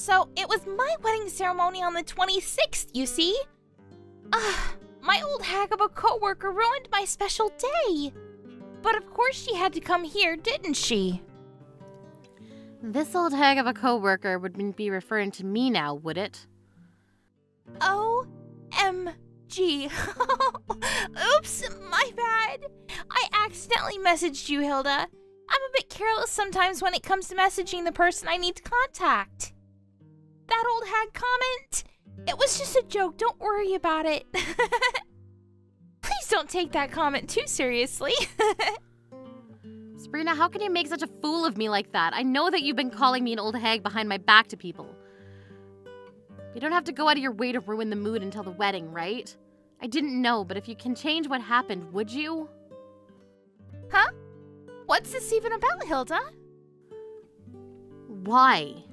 So it was my wedding ceremony on the 26th, you see? Ah, my old hag of a coworker ruined my special day. But of course she had to come here, didn't she? This old hag of a coworker would be referring to me now, would it? OMG. Oops, my bad. I accidentally messaged you, Hilda. I'm a bit careless sometimes when it comes to messaging the person I need to contact. That old hag comment? It was just a joke, don't worry about it. Please don't take that comment too seriously. Sabrina, how can you make such a fool of me like that? I know that you've been calling me an old hag behind my back to people. You don't have to go out of your way to ruin the mood until the wedding, right? I didn't know, but if you can change what happened, would you? Huh? What's this even about, Hilda? Why?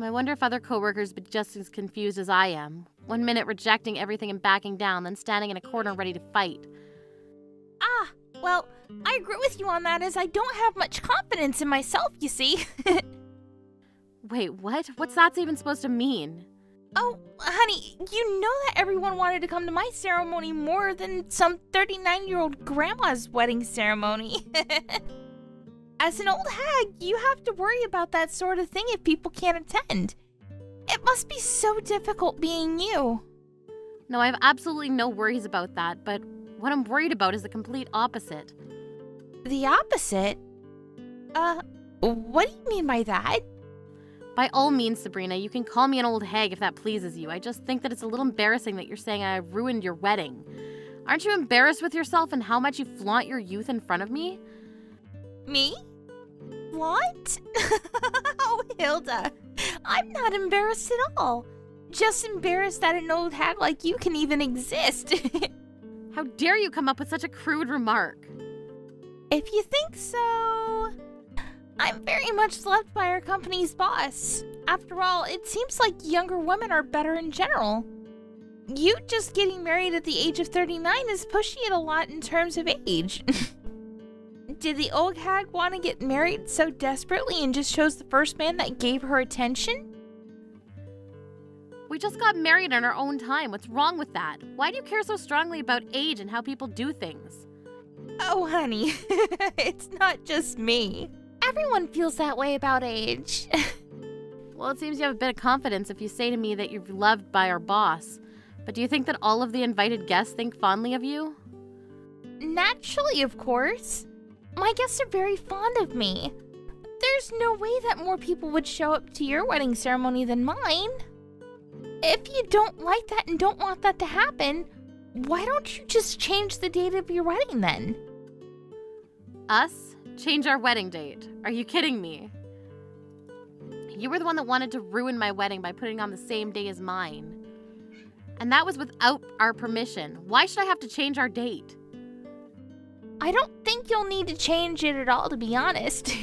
I wonder if other coworkers be just as confused as I am. One minute rejecting everything and backing down, then standing in a corner ready to fight. Ah, well, I agree with you on that as I don't have much confidence in myself, you see. Wait, what? What's that even supposed to mean? Oh, honey, you know that everyone wanted to come to my ceremony more than some 39 year old grandma's wedding ceremony. As an old hag, you have to worry about that sort of thing if people can't attend. It must be so difficult being you. No, I have absolutely no worries about that, but what I'm worried about is the complete opposite. The opposite? Uh, what do you mean by that? By all means, Sabrina, you can call me an old hag if that pleases you. I just think that it's a little embarrassing that you're saying I ruined your wedding. Aren't you embarrassed with yourself and how much you flaunt your youth in front of me? Me? What? oh, Hilda, I'm not embarrassed at all. Just embarrassed that an old hag like you can even exist. how dare you come up with such a crude remark? If you think so. I'm very much loved by our company's boss. After all, it seems like younger women are better in general. You just getting married at the age of 39 is pushing it a lot in terms of age. Did the old hag want to get married so desperately and just chose the first man that gave her attention? We just got married in our own time. What's wrong with that? Why do you care so strongly about age and how people do things? Oh, honey, it's not just me. Everyone feels that way about age. well, it seems you have a bit of confidence if you say to me that you're loved by our boss. But do you think that all of the invited guests think fondly of you? Naturally, of course. My guests are very fond of me. There's no way that more people would show up to your wedding ceremony than mine. If you don't like that and don't want that to happen, why don't you just change the date of your wedding then? Us? Change our wedding date. Are you kidding me? You were the one that wanted to ruin my wedding by putting on the same day as mine. And that was without our permission. Why should I have to change our date? I don't think you'll need to change it at all, to be honest.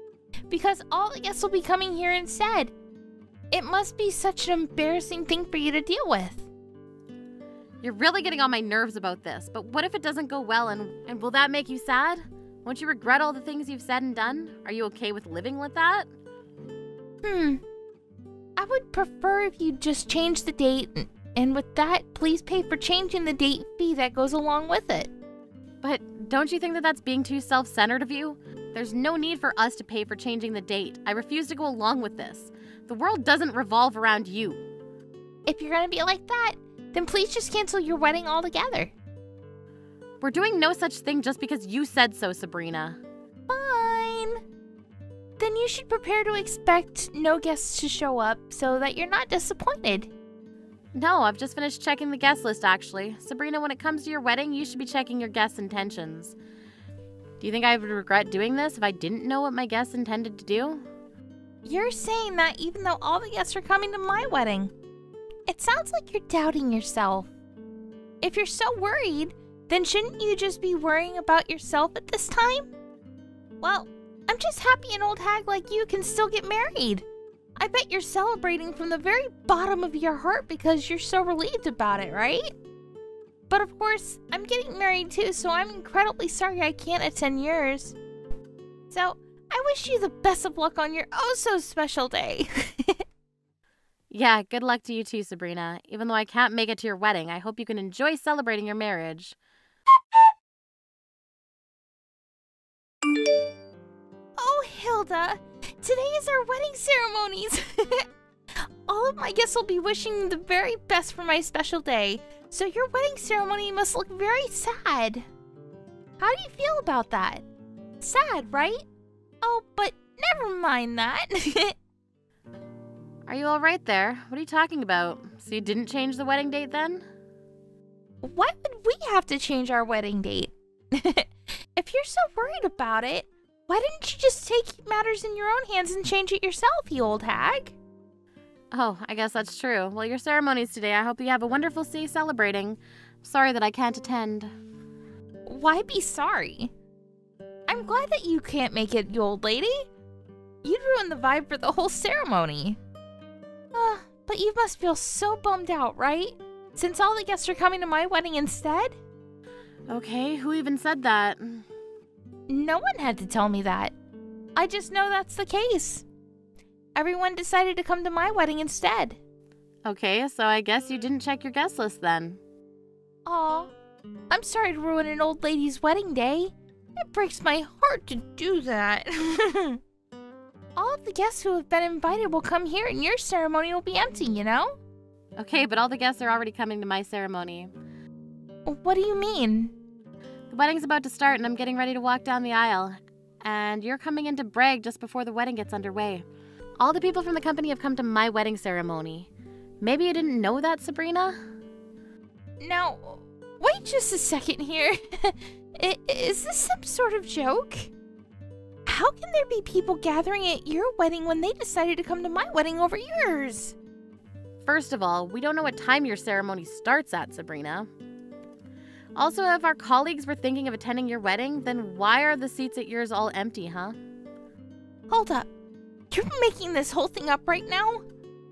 because all the guests will be coming here instead. It must be such an embarrassing thing for you to deal with. You're really getting on my nerves about this, but what if it doesn't go well and, and will that make you sad? Won't you regret all the things you've said and done? Are you okay with living with that? Hmm. I would prefer if you just change the date, and with that, please pay for changing the date fee that goes along with it. But don't you think that that's being too self centered of you? There's no need for us to pay for changing the date. I refuse to go along with this. The world doesn't revolve around you. If you're gonna be like that, then please just cancel your wedding altogether. We're doing no such thing just because you said so, Sabrina. Fine. Then you should prepare to expect no guests to show up so that you're not disappointed. No, I've just finished checking the guest list actually. Sabrina, when it comes to your wedding, you should be checking your guests' intentions. Do you think I would regret doing this if I didn't know what my guests intended to do? You're saying that even though all the guests are coming to my wedding. It sounds like you're doubting yourself. If you're so worried, then shouldn't you just be worrying about yourself at this time? Well, I'm just happy an old hag like you can still get married. I bet you're celebrating from the very bottom of your heart because you're so relieved about it, right? But of course, I'm getting married too, so I'm incredibly sorry I can't attend yours. So, I wish you the best of luck on your oh so special day. Yeah, good luck to you too, Sabrina. Even though I can't make it to your wedding, I hope you can enjoy celebrating your marriage. oh, Hilda, today is our wedding ceremonies. All of my guests will be wishing the very best for my special day, so your wedding ceremony must look very sad. How do you feel about that? Sad, right? Oh, but never mind that. Are you all right there? What are you talking about? So you didn't change the wedding date then? Why would we have to change our wedding date? if you're so worried about it, why didn't you just take matters in your own hands and change it yourself, you old hag? Oh, I guess that's true. Well, your ceremony's today. I hope you have a wonderful day celebrating. sorry that I can't attend. Why be sorry? I'm glad that you can't make it, you old lady. You'd ruin the vibe for the whole ceremony. Uh, but you must feel so bummed out, right? Since all the guests are coming to my wedding instead? Okay, who even said that? No one had to tell me that. I just know that's the case. Everyone decided to come to my wedding instead. Okay, so I guess you didn't check your guest list then. Aw, I'm sorry to ruin an old lady's wedding day. It breaks my heart to do that. all of the guests who have been invited will come here and your ceremony will be empty, you know? Okay, but all the guests are already coming to my ceremony. What do you mean? The wedding's about to start and I'm getting ready to walk down the aisle. And you're coming in to brag just before the wedding gets underway. All the people from the company have come to my wedding ceremony. Maybe you didn't know that, Sabrina? Now, wait just a second here. Is this some sort of joke? How can there be people gathering at your wedding when they decided to come to my wedding over yours? First of all, we don't know what time your ceremony starts at, Sabrina. Also, if our colleagues were thinking of attending your wedding, then why are the seats at yours all empty, huh? Hold up. You're making this whole thing up right now?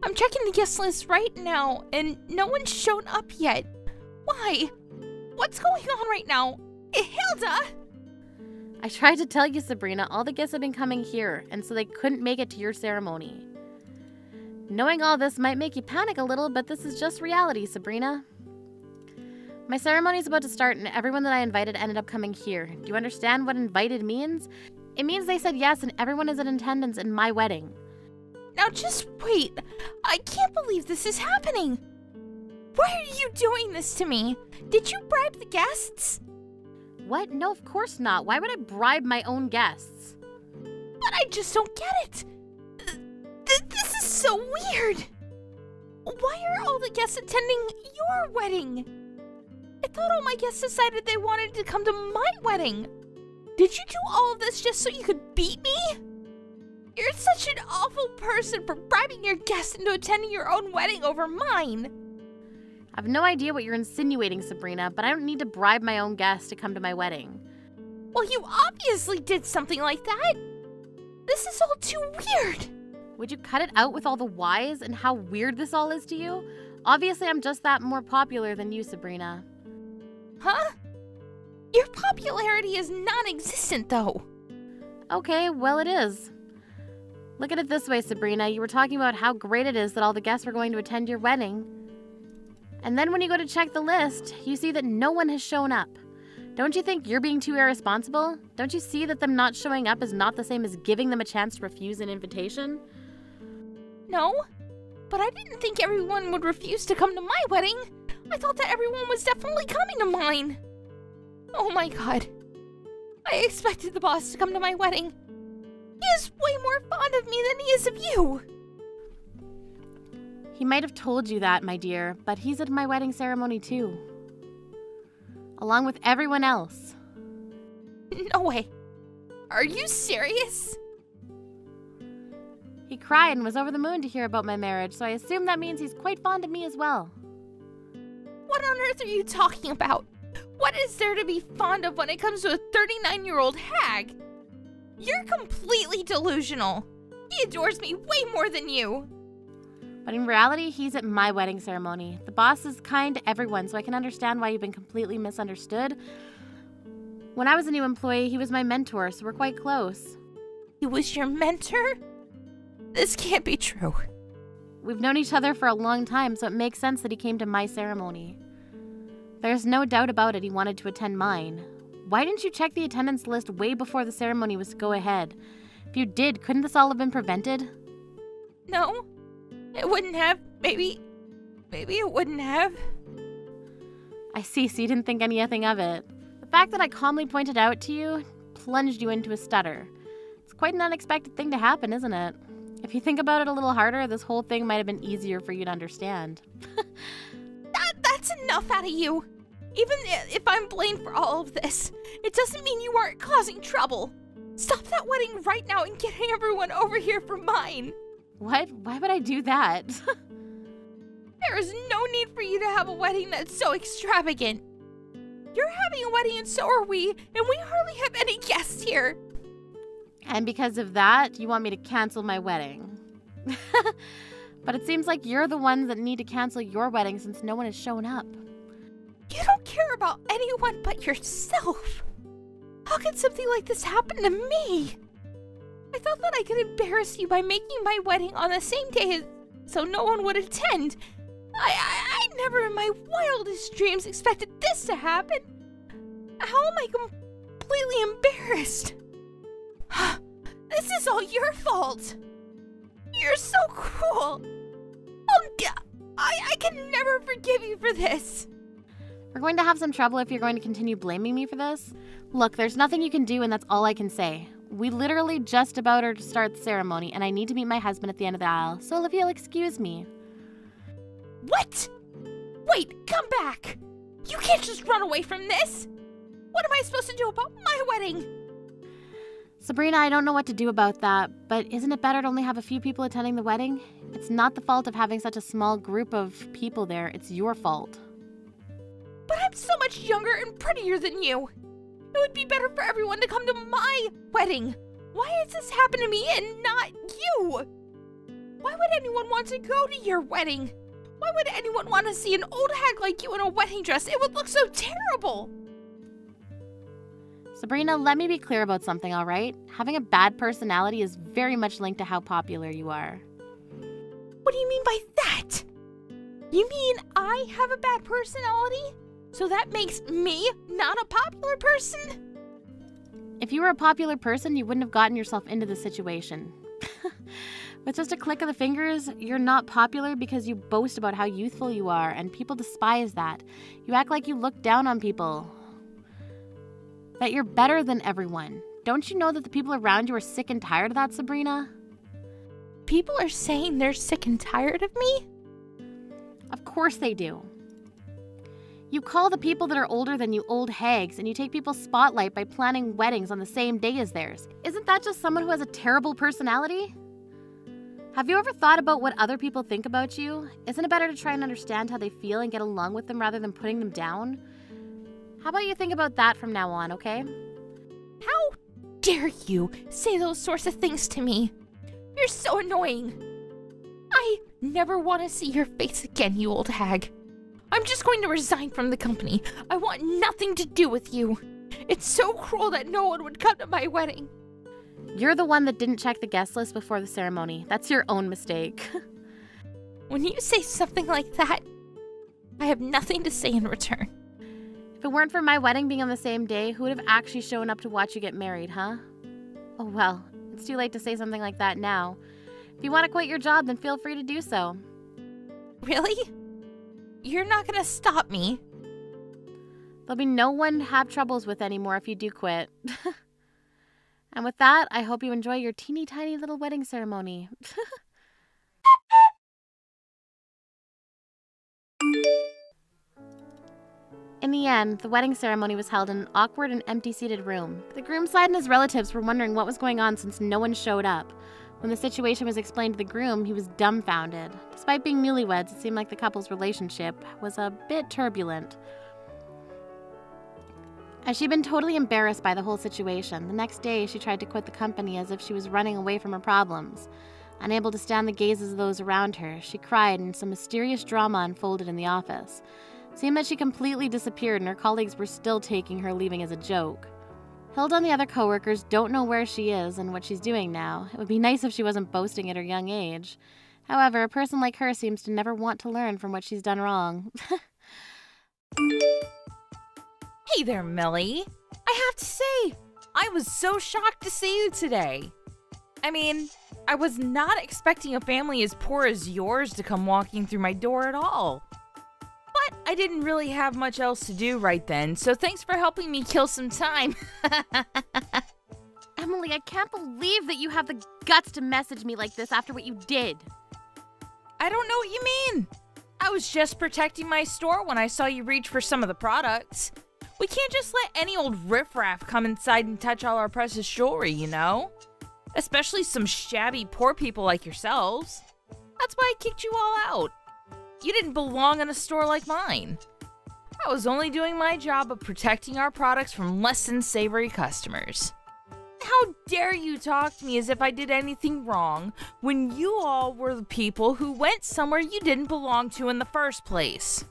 I'm checking the guest list right now, and no one's shown up yet. Why? What's going on right now? Eh, Hilda! I tried to tell you, Sabrina, all the guests have been coming here, and so they couldn't make it to your ceremony. Knowing all this might make you panic a little, but this is just reality, Sabrina. My ceremony is about to start, and everyone that I invited ended up coming here. Do you understand what invited means? It means they said yes, and everyone is in attendance in my wedding. Now just wait. I can't believe this is happening. Why are you doing this to me? Did you bribe the guests? What? No, of course not. Why would I bribe my own guests? But I just don't get it. Th- this is so weird. Why are all the guests attending your wedding? I thought all my guests decided they wanted to come to my wedding. Did you do all of this just so you could beat me? You're such an awful person for bribing your guests into attending your own wedding over mine. I have no idea what you're insinuating, Sabrina, but I don't need to bribe my own guests to come to my wedding. Well, you obviously did something like that. This is all too weird. Would you cut it out with all the whys and how weird this all is to you? Obviously, I'm just that more popular than you, Sabrina. Huh? Your popularity is non existent, though. Okay, well, it is. Look at it this way, Sabrina. You were talking about how great it is that all the guests were going to attend your wedding. And then when you go to check the list, you see that no one has shown up. Don't you think you're being too irresponsible? Don't you see that them not showing up is not the same as giving them a chance to refuse an invitation? No, but I didn't think everyone would refuse to come to my wedding. I thought that everyone was definitely coming to mine. Oh my god. I expected the boss to come to my wedding. He is way more fond of me than he is of you. He might have told you that, my dear, but he's at my wedding ceremony too. Along with everyone else. No way. Are you serious? He cried and was over the moon to hear about my marriage, so I assume that means he's quite fond of me as well. What on earth are you talking about? What is there to be fond of when it comes to a 39 year old hag? You're completely delusional. He adores me way more than you. But in reality, he's at my wedding ceremony. The boss is kind to everyone, so I can understand why you've been completely misunderstood. When I was a new employee, he was my mentor, so we're quite close. He was your mentor? This can't be true. We've known each other for a long time, so it makes sense that he came to my ceremony. There's no doubt about it, he wanted to attend mine. Why didn't you check the attendance list way before the ceremony was to go ahead? If you did, couldn't this all have been prevented? No, it wouldn't have. Maybe. Maybe it wouldn't have. I see, so you didn't think anything of it. The fact that I calmly pointed out to you plunged you into a stutter. It's quite an unexpected thing to happen, isn't it? If you think about it a little harder, this whole thing might have been easier for you to understand. that, that's enough out of you. Even if I'm blamed for all of this, it doesn't mean you aren't causing trouble. Stop that wedding right now and getting everyone over here for mine. What? Why would I do that? there is no need for you to have a wedding that's so extravagant. You're having a wedding and so are we, and we hardly have any guests here. And because of that, you want me to cancel my wedding. but it seems like you're the ones that need to cancel your wedding since no one has shown up. You don't care about anyone but yourself. How could something like this happen to me? I thought that I could embarrass you by making my wedding on the same day as so no one would attend. I, I, I never in my wildest dreams expected this to happen. How am I completely embarrassed? this is all your fault. You're so cruel. Oh, I, I can never forgive you for this. We're going to have some trouble if you're going to continue blaming me for this. Look, there's nothing you can do, and that's all I can say. We literally just about are to start the ceremony, and I need to meet my husband at the end of the aisle, so if you'll excuse me. What? Wait, come back! You can't just run away from this! What am I supposed to do about my wedding? Sabrina, I don't know what to do about that, but isn't it better to only have a few people attending the wedding? It's not the fault of having such a small group of people there, it's your fault. But I'm so much younger and prettier than you. It would be better for everyone to come to my wedding. Why has this happened to me and not you? Why would anyone want to go to your wedding? Why would anyone want to see an old hag like you in a wedding dress? It would look so terrible. Sabrina, let me be clear about something, all right? Having a bad personality is very much linked to how popular you are. What do you mean by that? You mean I have a bad personality? So that makes me not a popular person? If you were a popular person, you wouldn't have gotten yourself into this situation. With just a click of the fingers, you're not popular because you boast about how youthful you are, and people despise that. You act like you look down on people. That you're better than everyone. Don't you know that the people around you are sick and tired of that, Sabrina? People are saying they're sick and tired of me? Of course they do. You call the people that are older than you old hags, and you take people's spotlight by planning weddings on the same day as theirs. Isn't that just someone who has a terrible personality? Have you ever thought about what other people think about you? Isn't it better to try and understand how they feel and get along with them rather than putting them down? How about you think about that from now on, okay? How dare you say those sorts of things to me? You're so annoying. I never want to see your face again, you old hag. I'm just going to resign from the company. I want nothing to do with you. It's so cruel that no one would come to my wedding. You're the one that didn't check the guest list before the ceremony. That's your own mistake. when you say something like that, I have nothing to say in return. If it weren't for my wedding being on the same day, who would have actually shown up to watch you get married, huh? Oh well, it's too late to say something like that now. If you want to quit your job, then feel free to do so. Really? You're not gonna stop me. There'll be no one to have troubles with anymore if you do quit. and with that, I hope you enjoy your teeny tiny little wedding ceremony. In the end, the wedding ceremony was held in an awkward and empty seated room. The groom's side and his relatives were wondering what was going on since no one showed up. When the situation was explained to the groom, he was dumbfounded. Despite being newlyweds, it seemed like the couple's relationship was a bit turbulent. As she'd been totally embarrassed by the whole situation, the next day she tried to quit the company as if she was running away from her problems. Unable to stand the gazes of those around her, she cried and some mysterious drama unfolded in the office. Seemed that she completely disappeared and her colleagues were still taking her leaving as a joke. Hilda and the other coworkers don't know where she is and what she's doing now. It would be nice if she wasn't boasting at her young age. However, a person like her seems to never want to learn from what she's done wrong. Hey there, Millie. I have to say, I was so shocked to see you today. I mean, I was not expecting a family as poor as yours to come walking through my door at all. But I didn't really have much else to do right then, so thanks for helping me kill some time. Emily, I can't believe that you have the guts to message me like this after what you did. I don't know what you mean. I was just protecting my store when I saw you reach for some of the products. We can't just let any old riffraff come inside and touch all our precious jewelry, you know? Especially some shabby poor people like yourselves. That's why I kicked you all out. You didn't belong in a store like mine. I was only doing my job of protecting our products from less than savory customers. How dare you talk to me as if I did anything wrong when you all were the people who went somewhere you didn't belong to in the first place?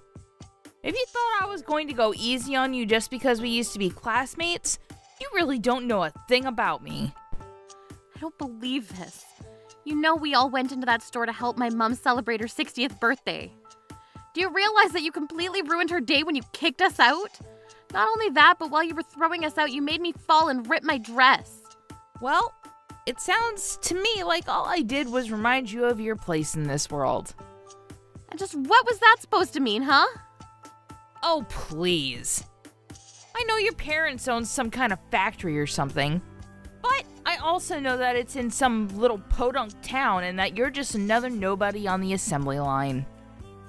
If you thought I was going to go easy on you just because we used to be classmates, you really don't know a thing about me. I don't believe this. You know we all went into that store to help my mom celebrate her 60th birthday. Do you realize that you completely ruined her day when you kicked us out? Not only that, but while you were throwing us out, you made me fall and rip my dress. Well, it sounds to me like all I did was remind you of your place in this world. And just what was that supposed to mean, huh? Oh, please. I know your parents own some kind of factory or something, but I also know that it's in some little podunk town and that you're just another nobody on the assembly line.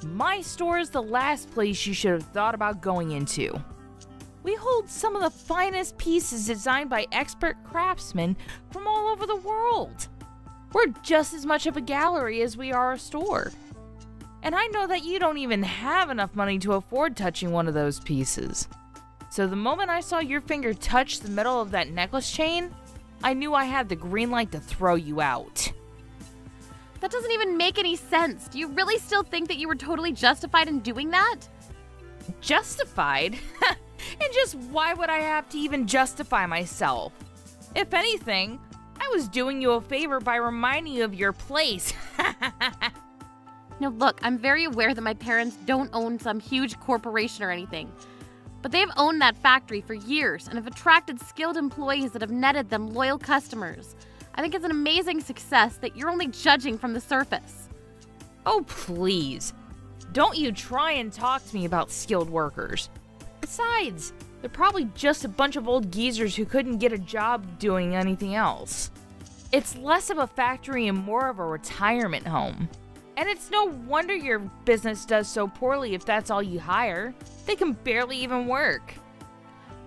My store is the last place you should have thought about going into. We hold some of the finest pieces designed by expert craftsmen from all over the world. We're just as much of a gallery as we are a store. And I know that you don't even have enough money to afford touching one of those pieces. So the moment I saw your finger touch the metal of that necklace chain, I knew I had the green light to throw you out. That doesn't even make any sense. Do you really still think that you were totally justified in doing that? Justified? and just why would I have to even justify myself? If anything, I was doing you a favor by reminding you of your place. now, look, I'm very aware that my parents don't own some huge corporation or anything. But they've owned that factory for years and have attracted skilled employees that have netted them loyal customers. I think it's an amazing success that you're only judging from the surface. Oh, please. Don't you try and talk to me about skilled workers. Besides, they're probably just a bunch of old geezers who couldn't get a job doing anything else. It's less of a factory and more of a retirement home. And it's no wonder your business does so poorly if that's all you hire. They can barely even work.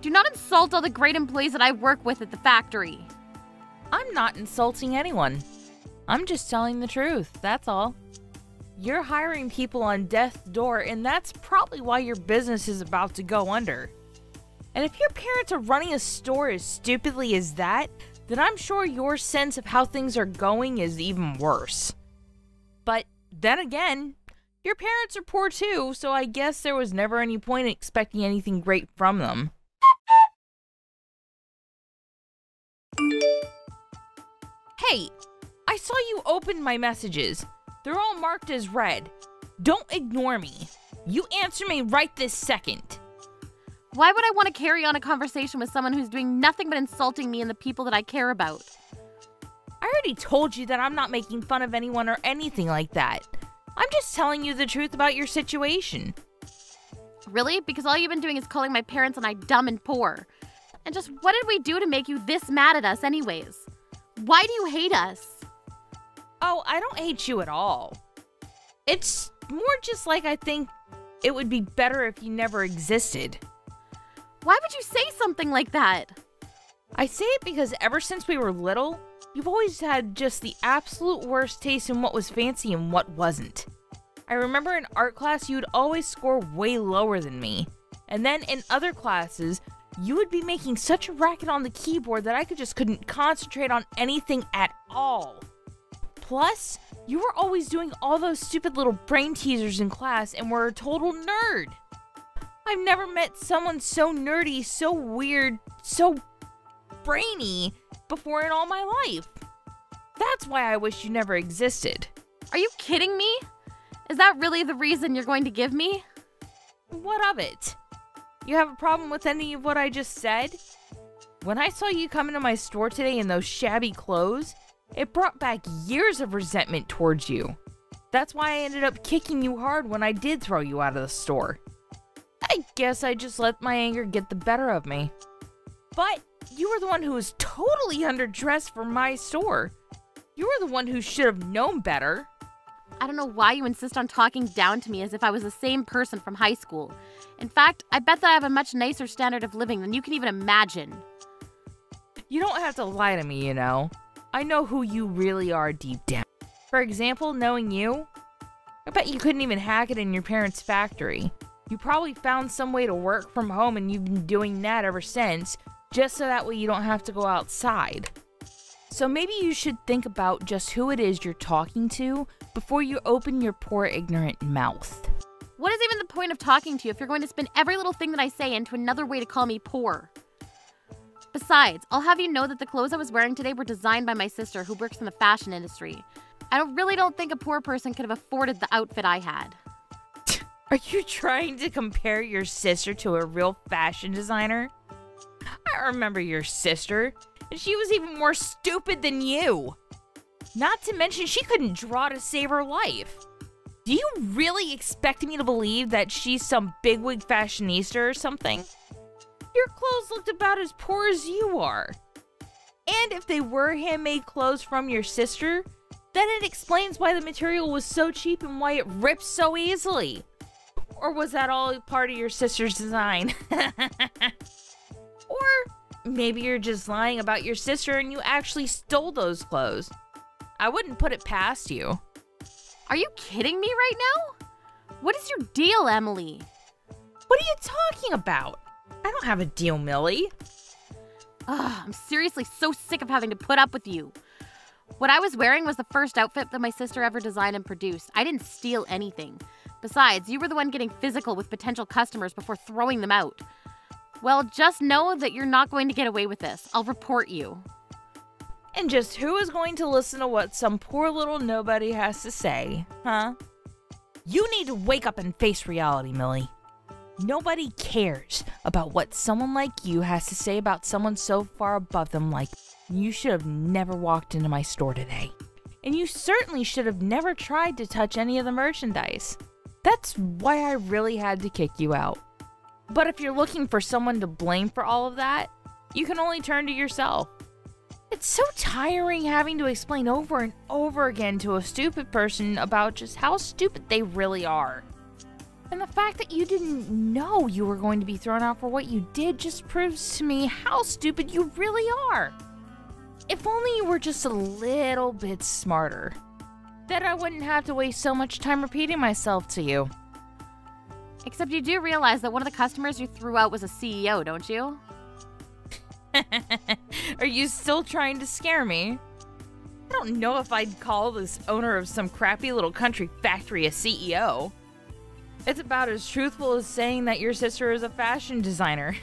Do not insult all the great employees that I work with at the factory. I'm not insulting anyone. I'm just telling the truth, that's all. You're hiring people on death's door, and that's probably why your business is about to go under. And if your parents are running a store as stupidly as that, then I'm sure your sense of how things are going is even worse. But then again, your parents are poor too, so I guess there was never any point in expecting anything great from them. Hey, I saw you open my messages. They're all marked as read. Don't ignore me. You answer me right this second. Why would I want to carry on a conversation with someone who's doing nothing but insulting me and the people that I care about? I already told you that I'm not making fun of anyone or anything like that. I'm just telling you the truth about your situation. Really? Because all you've been doing is calling my parents and I dumb and poor. And just what did we do to make you this mad at us, anyways? Why do you hate us? Oh, I don't hate you at all. It's more just like I think it would be better if you never existed. Why would you say something like that? I say it because ever since we were little, you've always had just the absolute worst taste in what was fancy and what wasn't. I remember in art class, you would always score way lower than me. And then in other classes, you would be making such a racket on the keyboard that I could just couldn't concentrate on anything at all. Plus, you were always doing all those stupid little brain teasers in class and were a total nerd. I've never met someone so nerdy, so weird, so brainy before in all my life. That's why I wish you never existed. Are you kidding me? Is that really the reason you're going to give me? What of it? You have a problem with any of what I just said? When I saw you come into my store today in those shabby clothes, it brought back years of resentment towards you. That's why I ended up kicking you hard when I did throw you out of the store. I guess I just let my anger get the better of me. But you were the one who was totally underdressed for my store. You were the one who should have known better. I don't know why you insist on talking down to me as if I was the same person from high school. In fact, I bet that I have a much nicer standard of living than you can even imagine. You don't have to lie to me, you know. I know who you really are deep down. For example, knowing you, I bet you couldn't even hack it in your parents' factory. You probably found some way to work from home and you've been doing that ever since, just so that way you don't have to go outside. So maybe you should think about just who it is you're talking to before you open your poor ignorant mouth. What is even the point of talking to you if you're going to spin every little thing that I say into another way to call me poor? Besides, I'll have you know that the clothes I was wearing today were designed by my sister who works in the fashion industry. I don't really don't think a poor person could have afforded the outfit I had. Are you trying to compare your sister to a real fashion designer? I remember your sister, she was even more stupid than you. Not to mention, she couldn't draw to save her life. Do you really expect me to believe that she's some bigwig fashionista or something? Your clothes looked about as poor as you are. And if they were handmade clothes from your sister, then it explains why the material was so cheap and why it rips so easily. Or was that all part of your sister's design? or maybe you're just lying about your sister and you actually stole those clothes. I wouldn't put it past you. Are you kidding me right now? What is your deal, Emily? What are you talking about? I don't have a deal, Millie. Ugh, I'm seriously so sick of having to put up with you. What I was wearing was the first outfit that my sister ever designed and produced. I didn't steal anything. Besides, you were the one getting physical with potential customers before throwing them out. Well, just know that you're not going to get away with this. I'll report you. And just who is going to listen to what some poor little nobody has to say, huh? You need to wake up and face reality, Millie. Nobody cares about what someone like you has to say about someone so far above them like you should have never walked into my store today. And you certainly should have never tried to touch any of the merchandise. That's why I really had to kick you out. But if you're looking for someone to blame for all of that, you can only turn to yourself. It's so tiring having to explain over and over again to a stupid person about just how stupid they really are. And the fact that you didn't know you were going to be thrown out for what you did just proves to me how stupid you really are. If only you were just a little bit smarter, then I wouldn't have to waste so much time repeating myself to you. Except you do realize that one of the customers you threw out was a CEO, don't you? Are you still trying to scare me? I don't know if I'd call this owner of some crappy little country factory a CEO. It's about as truthful as saying that your sister is a fashion designer.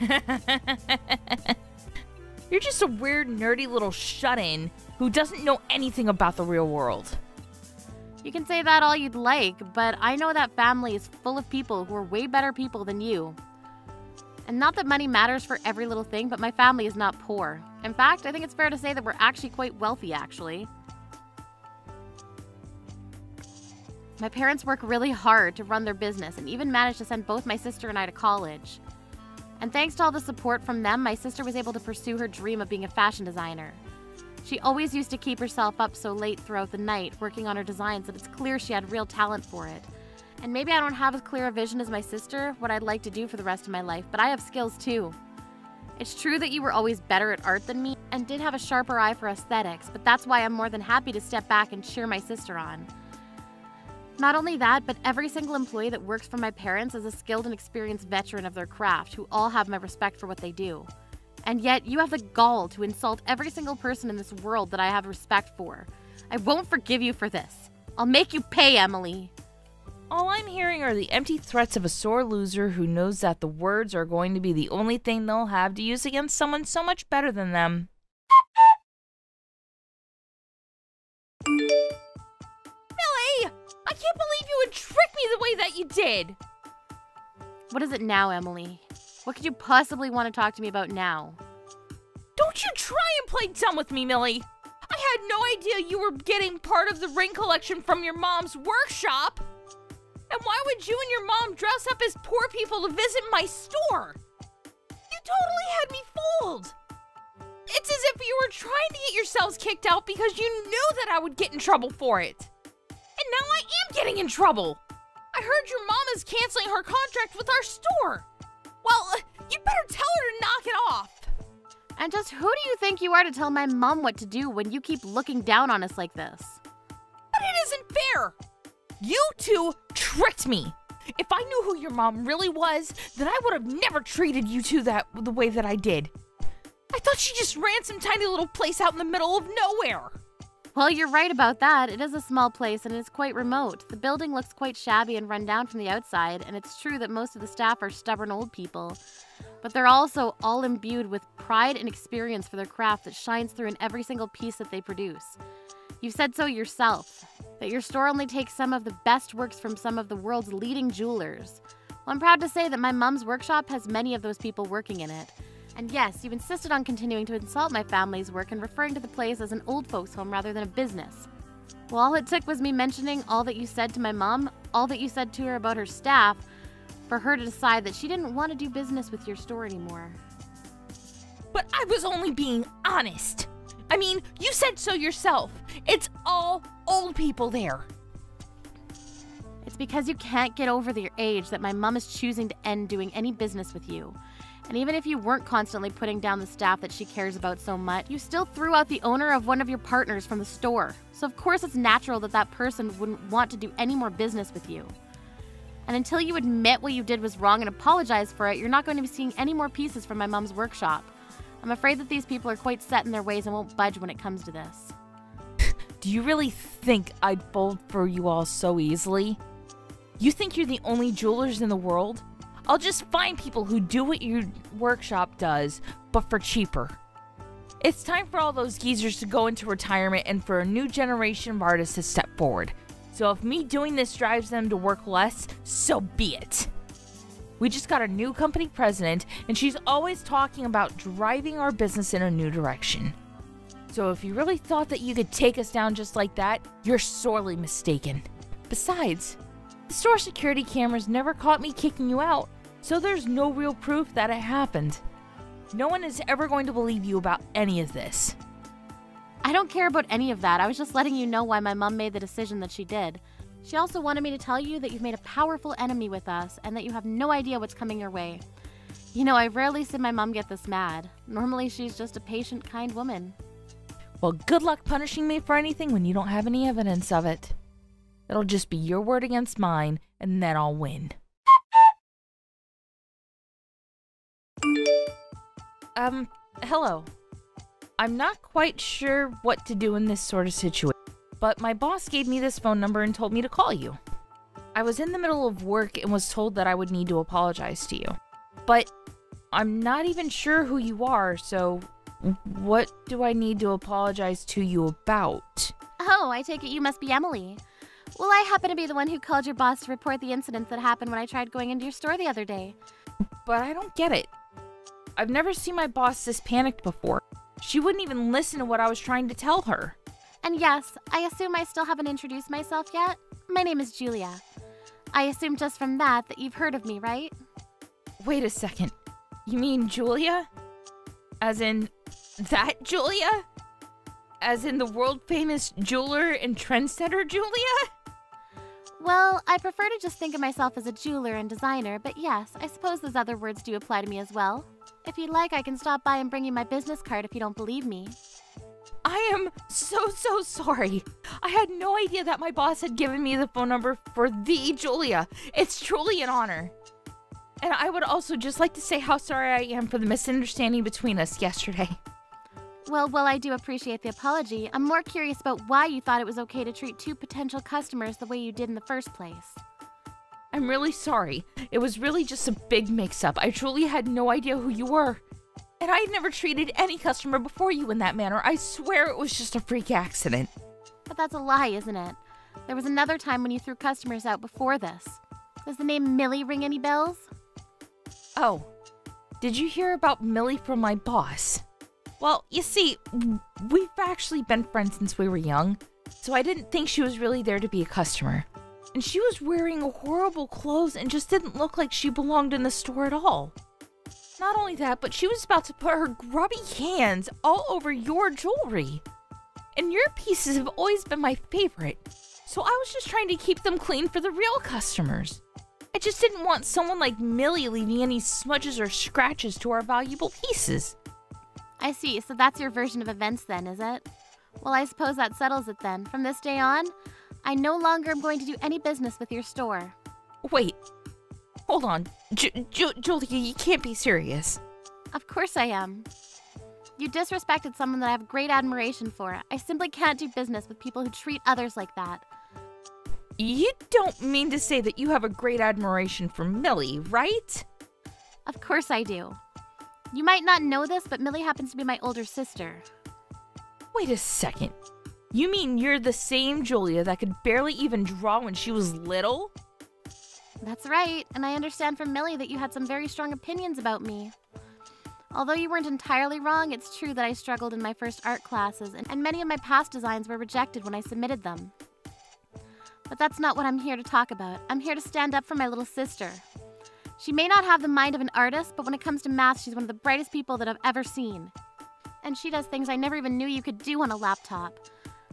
You're just a weird, nerdy little shut in who doesn't know anything about the real world. You can say that all you'd like, but I know that family is full of people who are way better people than you. And not that money matters for every little thing, but my family is not poor. In fact, I think it's fair to say that we're actually quite wealthy, actually. My parents work really hard to run their business and even managed to send both my sister and I to college. And thanks to all the support from them, my sister was able to pursue her dream of being a fashion designer. She always used to keep herself up so late throughout the night working on her designs that it's clear she had real talent for it. And maybe I don't have as clear a vision as my sister, what I'd like to do for the rest of my life, but I have skills too. It's true that you were always better at art than me and did have a sharper eye for aesthetics, but that's why I'm more than happy to step back and cheer my sister on. Not only that, but every single employee that works for my parents is a skilled and experienced veteran of their craft who all have my respect for what they do. And yet, you have the gall to insult every single person in this world that I have respect for. I won't forgive you for this. I'll make you pay, Emily. All I'm hearing are the empty threats of a sore loser who knows that the words are going to be the only thing they'll have to use against someone so much better than them. Millie! I can't believe you would trick me the way that you did! What is it now, Emily? What could you possibly want to talk to me about now? Don't you try and play dumb with me, Millie. I had no idea you were getting part of the ring collection from your mom's workshop. And why would you and your mom dress up as poor people to visit my store? You totally had me fooled. It's as if you were trying to get yourselves kicked out because you knew that I would get in trouble for it. And now I am getting in trouble. I heard your mom is canceling her contract with our store. Well, you better tell her to knock it off. And just who do you think you are to tell my mom what to do when you keep looking down on us like this? But it isn't fair. You two tricked me. If I knew who your mom really was, then I would have never treated you two that the way that I did. I thought she just ran some tiny little place out in the middle of nowhere. Well, you're right about that. It is a small place and it's quite remote. The building looks quite shabby and run down from the outside, and it's true that most of the staff are stubborn old people. But they're also all imbued with pride and experience for their craft that shines through in every single piece that they produce. You've said so yourself, that your store only takes some of the best works from some of the world's leading jewelers. Well, I'm proud to say that my mom's workshop has many of those people working in it. And yes, you insisted on continuing to insult my family's work and referring to the place as an old folks' home rather than a business. Well, all it took was me mentioning all that you said to my mom, all that you said to her about her staff, for her to decide that she didn't want to do business with your store anymore. But I was only being honest. I mean, you said so yourself. It's all old people there. It's because you can't get over your age that my mom is choosing to end doing any business with you. And even if you weren't constantly putting down the staff that she cares about so much, you still threw out the owner of one of your partners from the store. So, of course, it's natural that that person wouldn't want to do any more business with you. And until you admit what you did was wrong and apologize for it, you're not going to be seeing any more pieces from my mom's workshop. I'm afraid that these people are quite set in their ways and won't budge when it comes to this. Do you really think I'd fold for you all so easily? You think you're the only jewelers in the world? I'll just find people who do what your workshop does, but for cheaper. It's time for all those geezers to go into retirement and for a new generation of artists to step forward. So if me doing this drives them to work less, so be it. We just got a new company president, and she's always talking about driving our business in a new direction. So if you really thought that you could take us down just like that, you're sorely mistaken. Besides, the store security cameras never caught me kicking you out, so there's no real proof that it happened. No one is ever going to believe you about any of this. I don't care about any of that. I was just letting you know why my mom made the decision that she did. She also wanted me to tell you that you've made a powerful enemy with us and that you have no idea what's coming your way. You know, I've rarely seen my mom get this mad. Normally, she's just a patient, kind woman. Well, good luck punishing me for anything when you don't have any evidence of it. It'll just be your word against mine, and then I'll win. Um, hello. I'm not quite sure what to do in this sort of situation, but my boss gave me this phone number and told me to call you. I was in the middle of work and was told that I would need to apologize to you. But I'm not even sure who you are, so what do I need to apologize to you about? Oh, I take it you must be Emily. Well, I happen to be the one who called your boss to report the incident that happened when I tried going into your store the other day. But I don't get it. I've never seen my boss this panicked before. She wouldn't even listen to what I was trying to tell her. And yes, I assume I still haven't introduced myself yet. My name is Julia. I assume just from that that you've heard of me, right? Wait a second. You mean Julia? As in that Julia? As in the world famous jeweler and trendsetter Julia? Well, I prefer to just think of myself as a jeweler and designer, but yes, I suppose those other words do apply to me as well. If you'd like, I can stop by and bring you my business card if you don't believe me. I am so, so sorry. I had no idea that my boss had given me the phone number for the Julia. It's truly an honor. And I would also just like to say how sorry I am for the misunderstanding between us yesterday. Well, while I do appreciate the apology, I'm more curious about why you thought it was okay to treat two potential customers the way you did in the first place. I'm really sorry. It was really just a big mix up. I truly had no idea who you were. And I had never treated any customer before you in that manner. I swear it was just a freak accident. But that's a lie, isn't it? There was another time when you threw customers out before this. Does the name Millie ring any bells? Oh, did you hear about Millie from my boss? Well, you see, we've actually been friends since we were young, so I didn't think she was really there to be a customer. And she was wearing horrible clothes and just didn't look like she belonged in the store at all. Not only that, but she was about to put her grubby hands all over your jewelry. And your pieces have always been my favorite, so I was just trying to keep them clean for the real customers. I just didn't want someone like Millie leaving any smudges or scratches to our valuable pieces. I see, so that's your version of events then, is it? Well, I suppose that settles it then. From this day on, I no longer am going to do any business with your store. Wait, hold on. J- J- Julia, you can't be serious. Of course I am. You disrespected someone that I have great admiration for. I simply can't do business with people who treat others like that. You don't mean to say that you have a great admiration for Millie, right? Of course I do. You might not know this, but Millie happens to be my older sister. Wait a second. You mean you're the same Julia that could barely even draw when she was little? That's right, and I understand from Millie that you had some very strong opinions about me. Although you weren't entirely wrong, it's true that I struggled in my first art classes, and, many of my past designs were rejected when I submitted them. But that's not what I'm here to talk about. I'm here to stand up for my little sister. She may not have the mind of an artist, but when it comes to math, she's one of the brightest people that I've ever seen. And she does things I never even knew you could do on a laptop.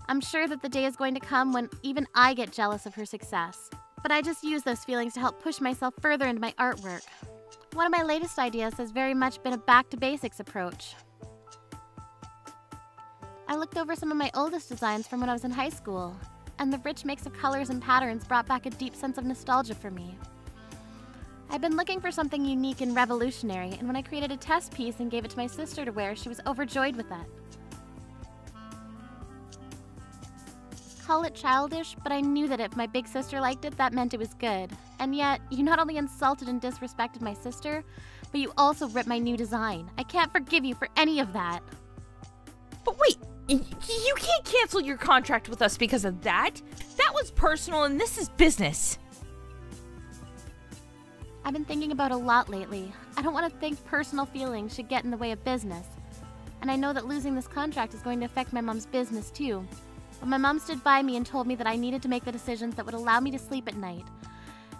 I'm sure that the day is going to come when even I get jealous of her success. But I just use those feelings to help push myself further into my artwork. One of my latest ideas has very much been a back to basics approach. I looked over some of my oldest designs from when I was in high school, and the rich mix of colors and patterns brought back a deep sense of nostalgia for me. I've been looking for something unique and revolutionary, and when I created a test piece and gave it to my sister to wear, she was overjoyed with it. call it childish, but I knew that if my big sister liked it, that meant it was good. And yet, you not only insulted and disrespected my sister, but you also ripped my new design. I can't forgive you for any of that. But wait, you can't cancel your contract with us because of that. That was personal and this is business. I've been thinking about a lot lately. I don't want to think personal feelings should get in the way of business. And I know that losing this contract is going to affect my mom's business too. But my mom stood by me and told me that I needed to make the decisions that would allow me to sleep at night.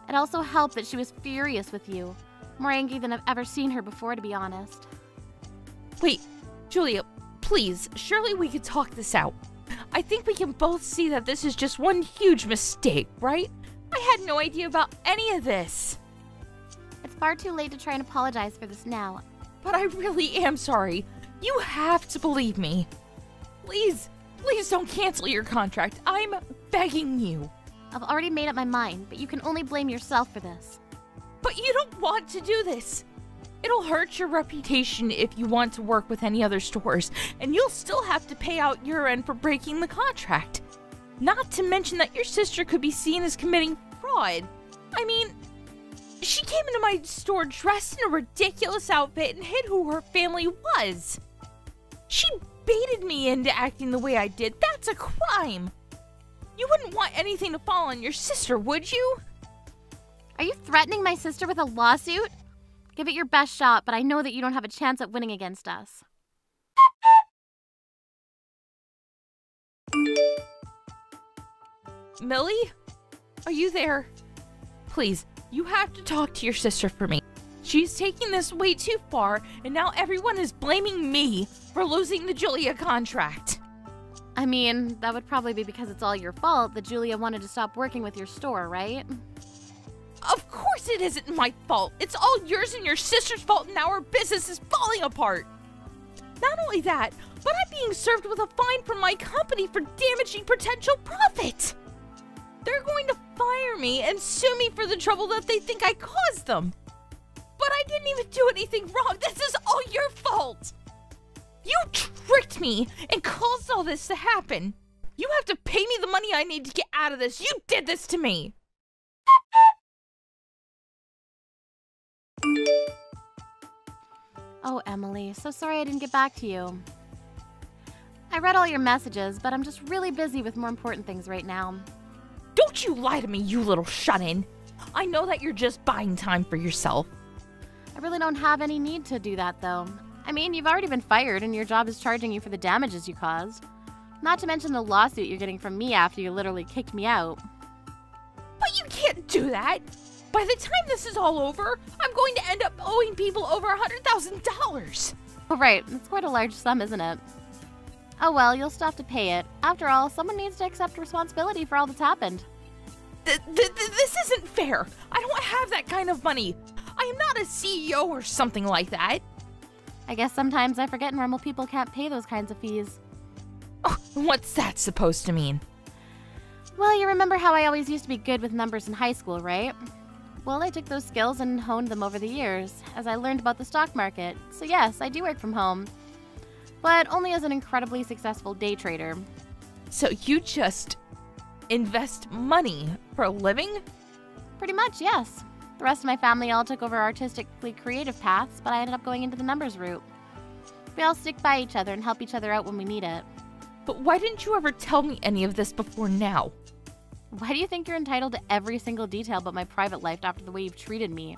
It also helped that she was furious with you. More angry than I've ever seen her before, to be honest. Wait, Julia, please, surely we could talk this out. I think we can both see that this is just one huge mistake, right? I had no idea about any of this. Far too late to try and apologize for this now. But I really am sorry. You have to believe me. Please, Please don't cancel your contract. I'm begging you. I've already made up my mind, but you can only blame yourself for this. But you don't want to do this. It'll hurt your reputation if you want to work with any other stores, and you'll still have to pay out your end for breaking the contract. Not to mention that your sister could be seen as committing fraud. I mean, she came into my store dressed in a ridiculous outfit and hid who her family was. She baited me into acting the way I did. That's a crime. You wouldn't want anything to fall on your sister, would you? Are you threatening my sister with a lawsuit? Give it your best shot, but I know that you don't have a chance at winning against us. Millie? Are you there? Please, you have to talk to your sister for me. She's taking this way too far, and now everyone is blaming me for losing the Julia contract. I mean, that would probably be because it's all your fault that Julia wanted to stop working with your store, right? Of course it isn't my fault. It's all yours and your sister's fault, and now our business is falling apart. Not only that, but I'm being served with a fine from my company for damaging potential profit. They're going to fire me and sue me for the trouble that they think I caused them. But I didn't even do anything wrong. This is all your fault. You tricked me and caused all this to happen. You have to pay me the money I need to get out of this. You did this to me. Oh, Emily, so sorry I didn't get back to you. I read all your messages, but I'm just really busy with more important things right now. Don't you lie to me, you little shut in. I know that you're just buying time for yourself. I really don't have any need to do that, though. I mean, you've already been fired, and your job is charging you for the damages you caused. Not to mention the lawsuit you're getting from me after you literally kicked me out. But you can't do that. By the time this is all over, I'm going to end up owing people over a $100,000. Oh, right. It's quite a large sum, isn't it? Oh well, you'll still have to pay it. After all, someone needs to accept responsibility for all that's happened. Th- th- th- this isn't fair. I don't have that kind of money. I am not a CEO or something like that. I guess sometimes I forget normal people can't pay those kinds of fees. Oh, what's that supposed to mean? Well, you remember how I always used to be good with numbers in high school, right? Well, I took those skills and honed them over the years as I learned about the stock market. So, yes, I do work from home. But only as an incredibly successful day trader. So you just invest money for a living? Pretty much, yes. The rest of my family all took over artistically creative paths, but I ended up going into the numbers route. We all stick by each other and help each other out when we need it. But why didn't you ever tell me any of this before now? Why do you think you're entitled to every single detail about my private life after the way you've treated me?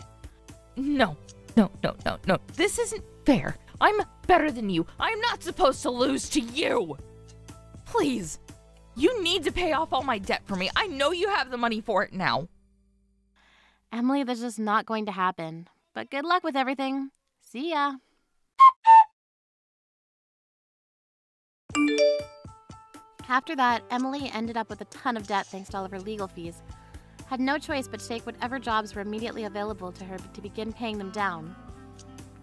No, no, no, no, no. This isn't fair. I'm better than you. I'm not supposed to lose to you. Please, you need to pay off all my debt for me. I know you have the money for it now. Emily, that's just not going to happen. But good luck with everything. See ya. After that, Emily ended up with a ton of debt thanks to all of her legal fees. Had no choice but to take whatever jobs were immediately available to her to begin paying them down.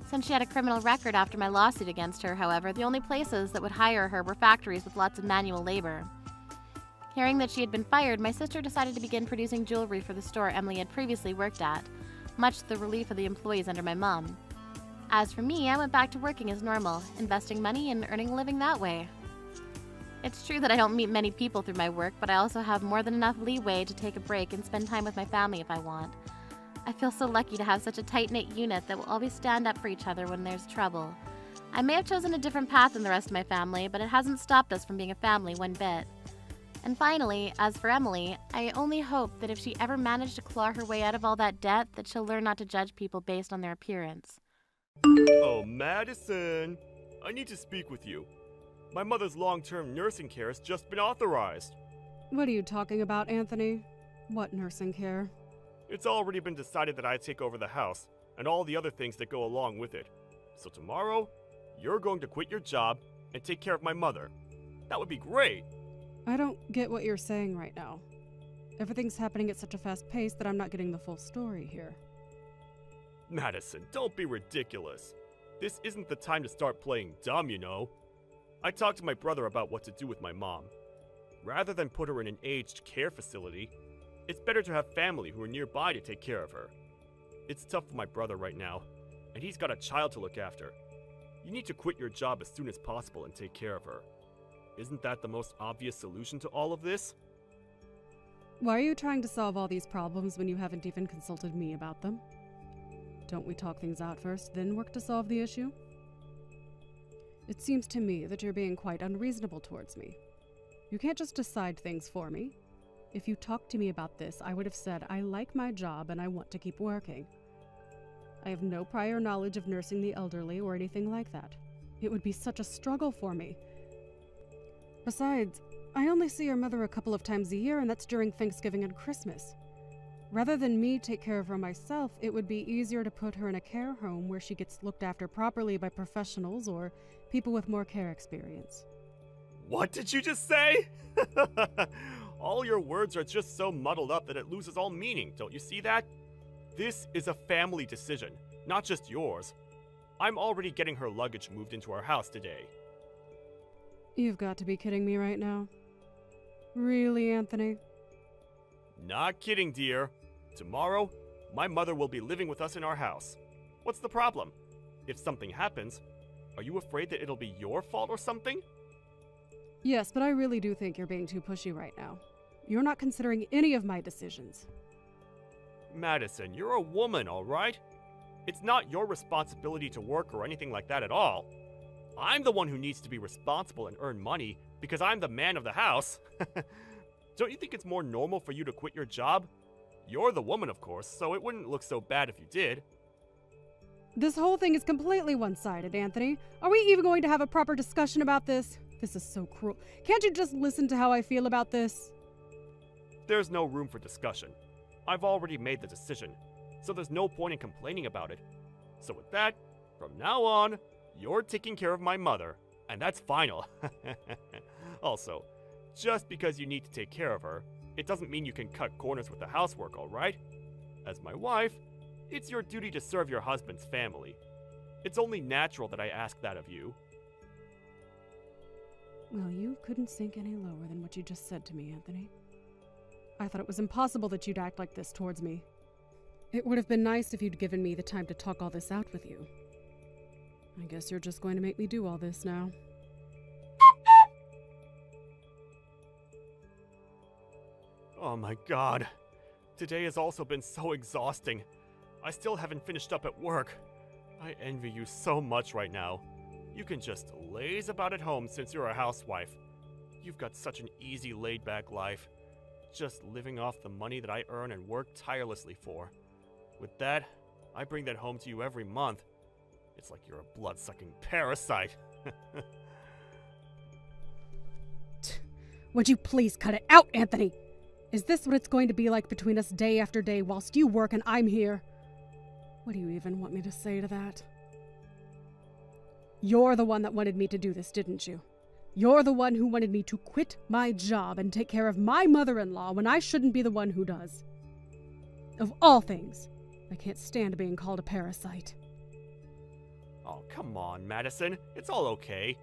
Since she had a criminal record after my lawsuit against her, however, the only places that would hire her were factories with lots of manual labor. Hearing that she had been fired, my sister decided to begin producing jewelry for the store Emily had previously worked at, much to the relief of the employees under my mom. As for me, I went back to working as normal, investing money and earning a living that way. It's true that I don't meet many people through my work, but I also have more than enough leeway to take a break and spend time with my family if I want. I feel so lucky to have such a tight knit unit that will always stand up for each other when there's trouble. I may have chosen a different path than the rest of my family, but it hasn't stopped us from being a family one bit. And finally, as for Emily, I only hope that if she ever managed to claw her way out of all that debt, that she'll learn not to judge people based on their appearance. Oh, Madison! I need to speak with you. My mother's long term nursing care has just been authorized. What are you talking about, Anthony? What nursing care? It's already been decided that I take over the house and all the other things that go along with it. So tomorrow, you're going to quit your job and take care of my mother. That would be great. I don't get what you're saying right now. Everything's happening at such a fast pace that I'm not getting the full story here. Madison, don't be ridiculous. This isn't the time to start playing dumb, you know. I talked to my brother about what to do with my mom. Rather than put her in an aged care facility, it's better to have family who are nearby to take care of her. It's tough for my brother right now, and he's got a child to look after. You need to quit your job as soon as possible and take care of her. Isn't that the most obvious solution to all of this? Why are you trying to solve all these problems when you haven't even consulted me about them? Don't we talk things out first, then work to solve the issue? It seems to me that you're being quite unreasonable towards me. You can't just decide things for me. If you talked to me about this, I would have said, I like my job and I want to keep working. I have no prior knowledge of nursing the elderly or anything like that. It would be such a struggle for me. Besides, I only see your mother a couple of times a year, and that's during Thanksgiving and Christmas. Rather than me take care of her myself, it would be easier to put her in a care home where she gets looked after properly by professionals or people with more care experience. What did you just say? all your words are just so muddled up that it loses all meaning, don't you see that? This is a family decision, not just yours. I'm already getting her luggage moved into our house today. You've got to be kidding me right now. Really, Anthony? Not kidding, dear. Tomorrow, my mother will be living with us in our house. What's the problem? If something happens, are you afraid that it'll be your fault or something? Yes, but I really do think you're being too pushy right now. You're not considering any of my decisions. Madison, you're a woman, alright? It's not your responsibility to work or anything like that at all. I'm the one who needs to be responsible and earn money because I'm the man of the house. Don't you think it's more normal for you to quit your job? You're the woman, of course, so it wouldn't look so bad if you did. This whole thing is completely one sided, Anthony. Are we even going to have a proper discussion about this? This is so cruel. Can't you just listen to how I feel about this? There's no room for discussion. I've already made the decision, so there's no point in complaining about it. So, with that, from now on, you're taking care of my mother, and that's final. also, just because you need to take care of her, it doesn't mean you can cut corners with the housework, alright? As my wife, it's your duty to serve your husband's family. It's only natural that I ask that of you. Well, you couldn't sink any lower than what you just said to me, Anthony. I thought it was impossible that you'd act like this towards me. It would have been nice if you'd given me the time to talk all this out with you. I guess you're just going to make me do all this now. Oh my god. Today has also been so exhausting. I still haven't finished up at work. I envy you so much right now. You can just laze about at home since you're a housewife. You've got such an easy, laid back life. Just living off the money that I earn and work tirelessly for. With that, I bring that home to you every month. It's like you're a blood sucking parasite. Would you please cut it out, Anthony? Is this what it's going to be like between us day after day whilst you work and I'm here? What do you even want me to say to that? You're the one that wanted me to do this, didn't you? You're the one who wanted me to quit my job and take care of my mother in law when I shouldn't be the one who does. Of all things, I can't stand being called a parasite. oh, come on, Madison. It's all okay.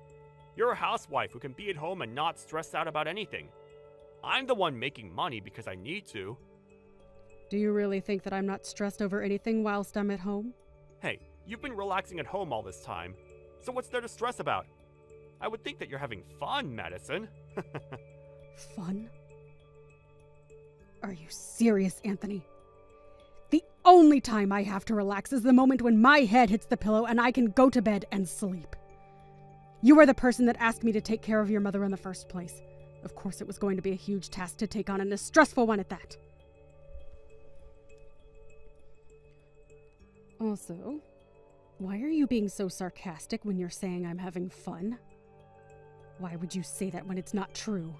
You're a housewife who can be at home and not stress out about anything. I'm the one making money because I need to. Do you really think that I'm not stressed over anything whilst I'm at home? Hey, you've been relaxing at home all this time. So what's there to stress about? I would think that you're having fun, Madison. Fun? Are you serious, Anthony? The only time I have to relax is the moment when my head hits the pillow and I can go to bed and sleep. You are the person that asked me to take care of your mother in the first place. Of course, it was going to be a huge task to take on and a stressful one at that. Also, why are you being so sarcastic when you're saying I'm having fun? Why would you say that when it's not true?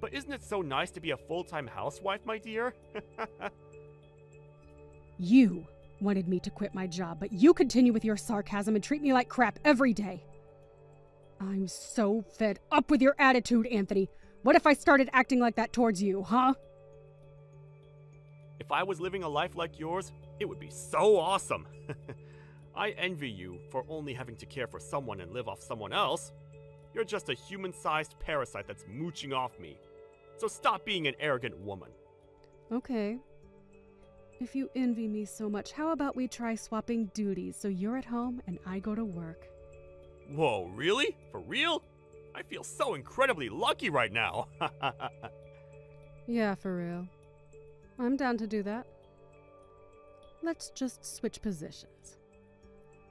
but isn't it so nice to be a full time housewife, my dear? You wanted me to quit my job, but you continue with your sarcasm and treat me like crap every day. I'm so fed up with your attitude, Anthony. What if I started acting like that towards you, huh? if I was living a life like yours, it would be so awesome. I envy you for only having to care for someone and live off someone else. You're just a human sized parasite that's mooching off me. So stop being an arrogant woman. Okay. If you envy me so much, how about we try swapping duties so you're at home and I go to work? Whoa, really? For real? I feel so incredibly lucky right now. Yeah, for real. I'm down to do that. Let's just switch positions.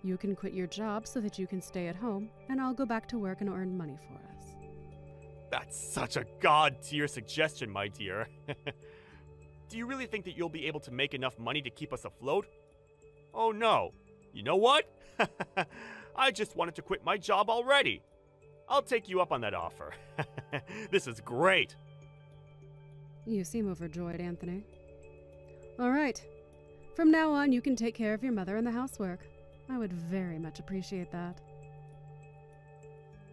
You can quit your job so that you can stay at home, and I'll go back to work and earn money for us. That's such a god tier suggestion, my dear. Do you really think that you'll be able to make enough money to keep us afloat? Oh no. You know what? I just wanted to quit my job already. I'll take you up on that offer. this is great. You seem overjoyed, Anthony. All right. From now on, you can take care of your mother and the housework. I would very much appreciate that.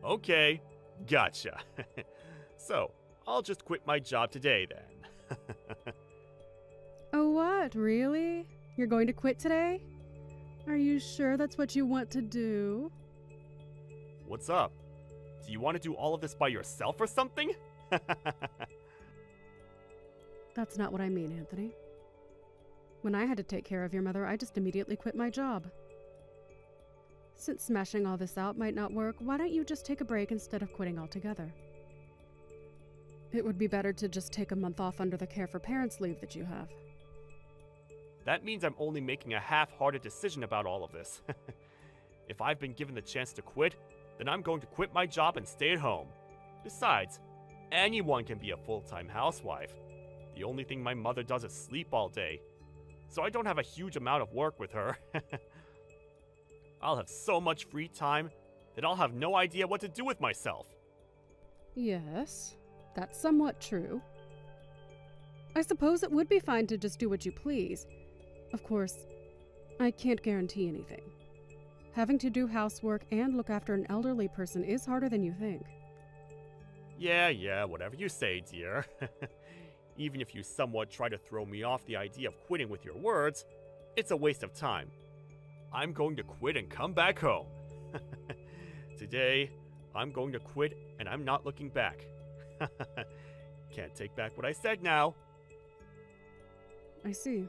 Okay, gotcha. so, I'll just quit my job today then. Oh, what? Really? You're going to quit today? Are you sure that's what you want to do? What's up? Do you want to do all of this by yourself or something? That's not what I mean, Anthony. When I had to take care of your mother, I just immediately quit my job. Since smashing all this out might not work, why don't you just take a break instead of quitting altogether? It would be better to just take a month off under the care for parents leave that you have. that means I'm only making a half hearted decision about all of this. if I've been given the chance to quit, then I'm going to quit my job and stay at home. Besides, anyone can be a full time housewife. The only thing my mother does is sleep all day, so I don't have a huge amount of work with her. I'll have so much free time that I'll have no idea what to do with myself. Yes, that's somewhat true. I suppose it would be fine to just do what you please. Of course, I can't guarantee anything. Having to do housework and look after an elderly person is harder than you think. Yeah, yeah, whatever you say, dear. Even if you somewhat try to throw me off the idea of quitting with your words, it's a waste of time. I'm going to quit and come back home. Today, I'm going to quit and I'm not looking back. Can't take back what I said now. I see.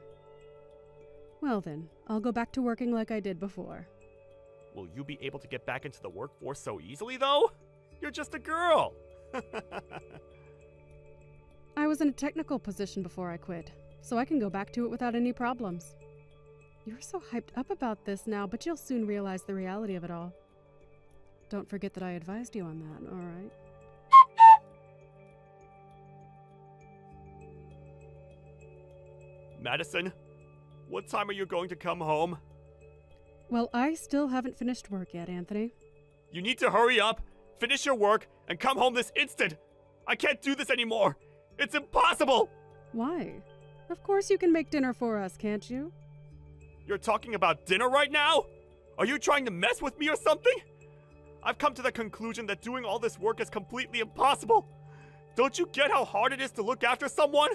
Well then, I'll go back to working like I did before. Will you be able to get back into the workforce so easily, though? You're just a girl. I was in a technical position before I quit, so I can go back to it without any problems. You're so hyped up about this now, but you'll soon realize the reality of it all. Don't forget that I advised you on that, alright? Madison, what time are you going to come home? Well, I still haven't finished work yet, Anthony. You need to hurry up, finish your work, and come home this instant. I can't do this anymore. It's impossible. Why? Of course you can make dinner for us, can't you? You're talking about dinner right now? Are you trying to mess with me or something? I've come to the conclusion that doing all this work is completely impossible. Don't you get how hard it is to look after someone?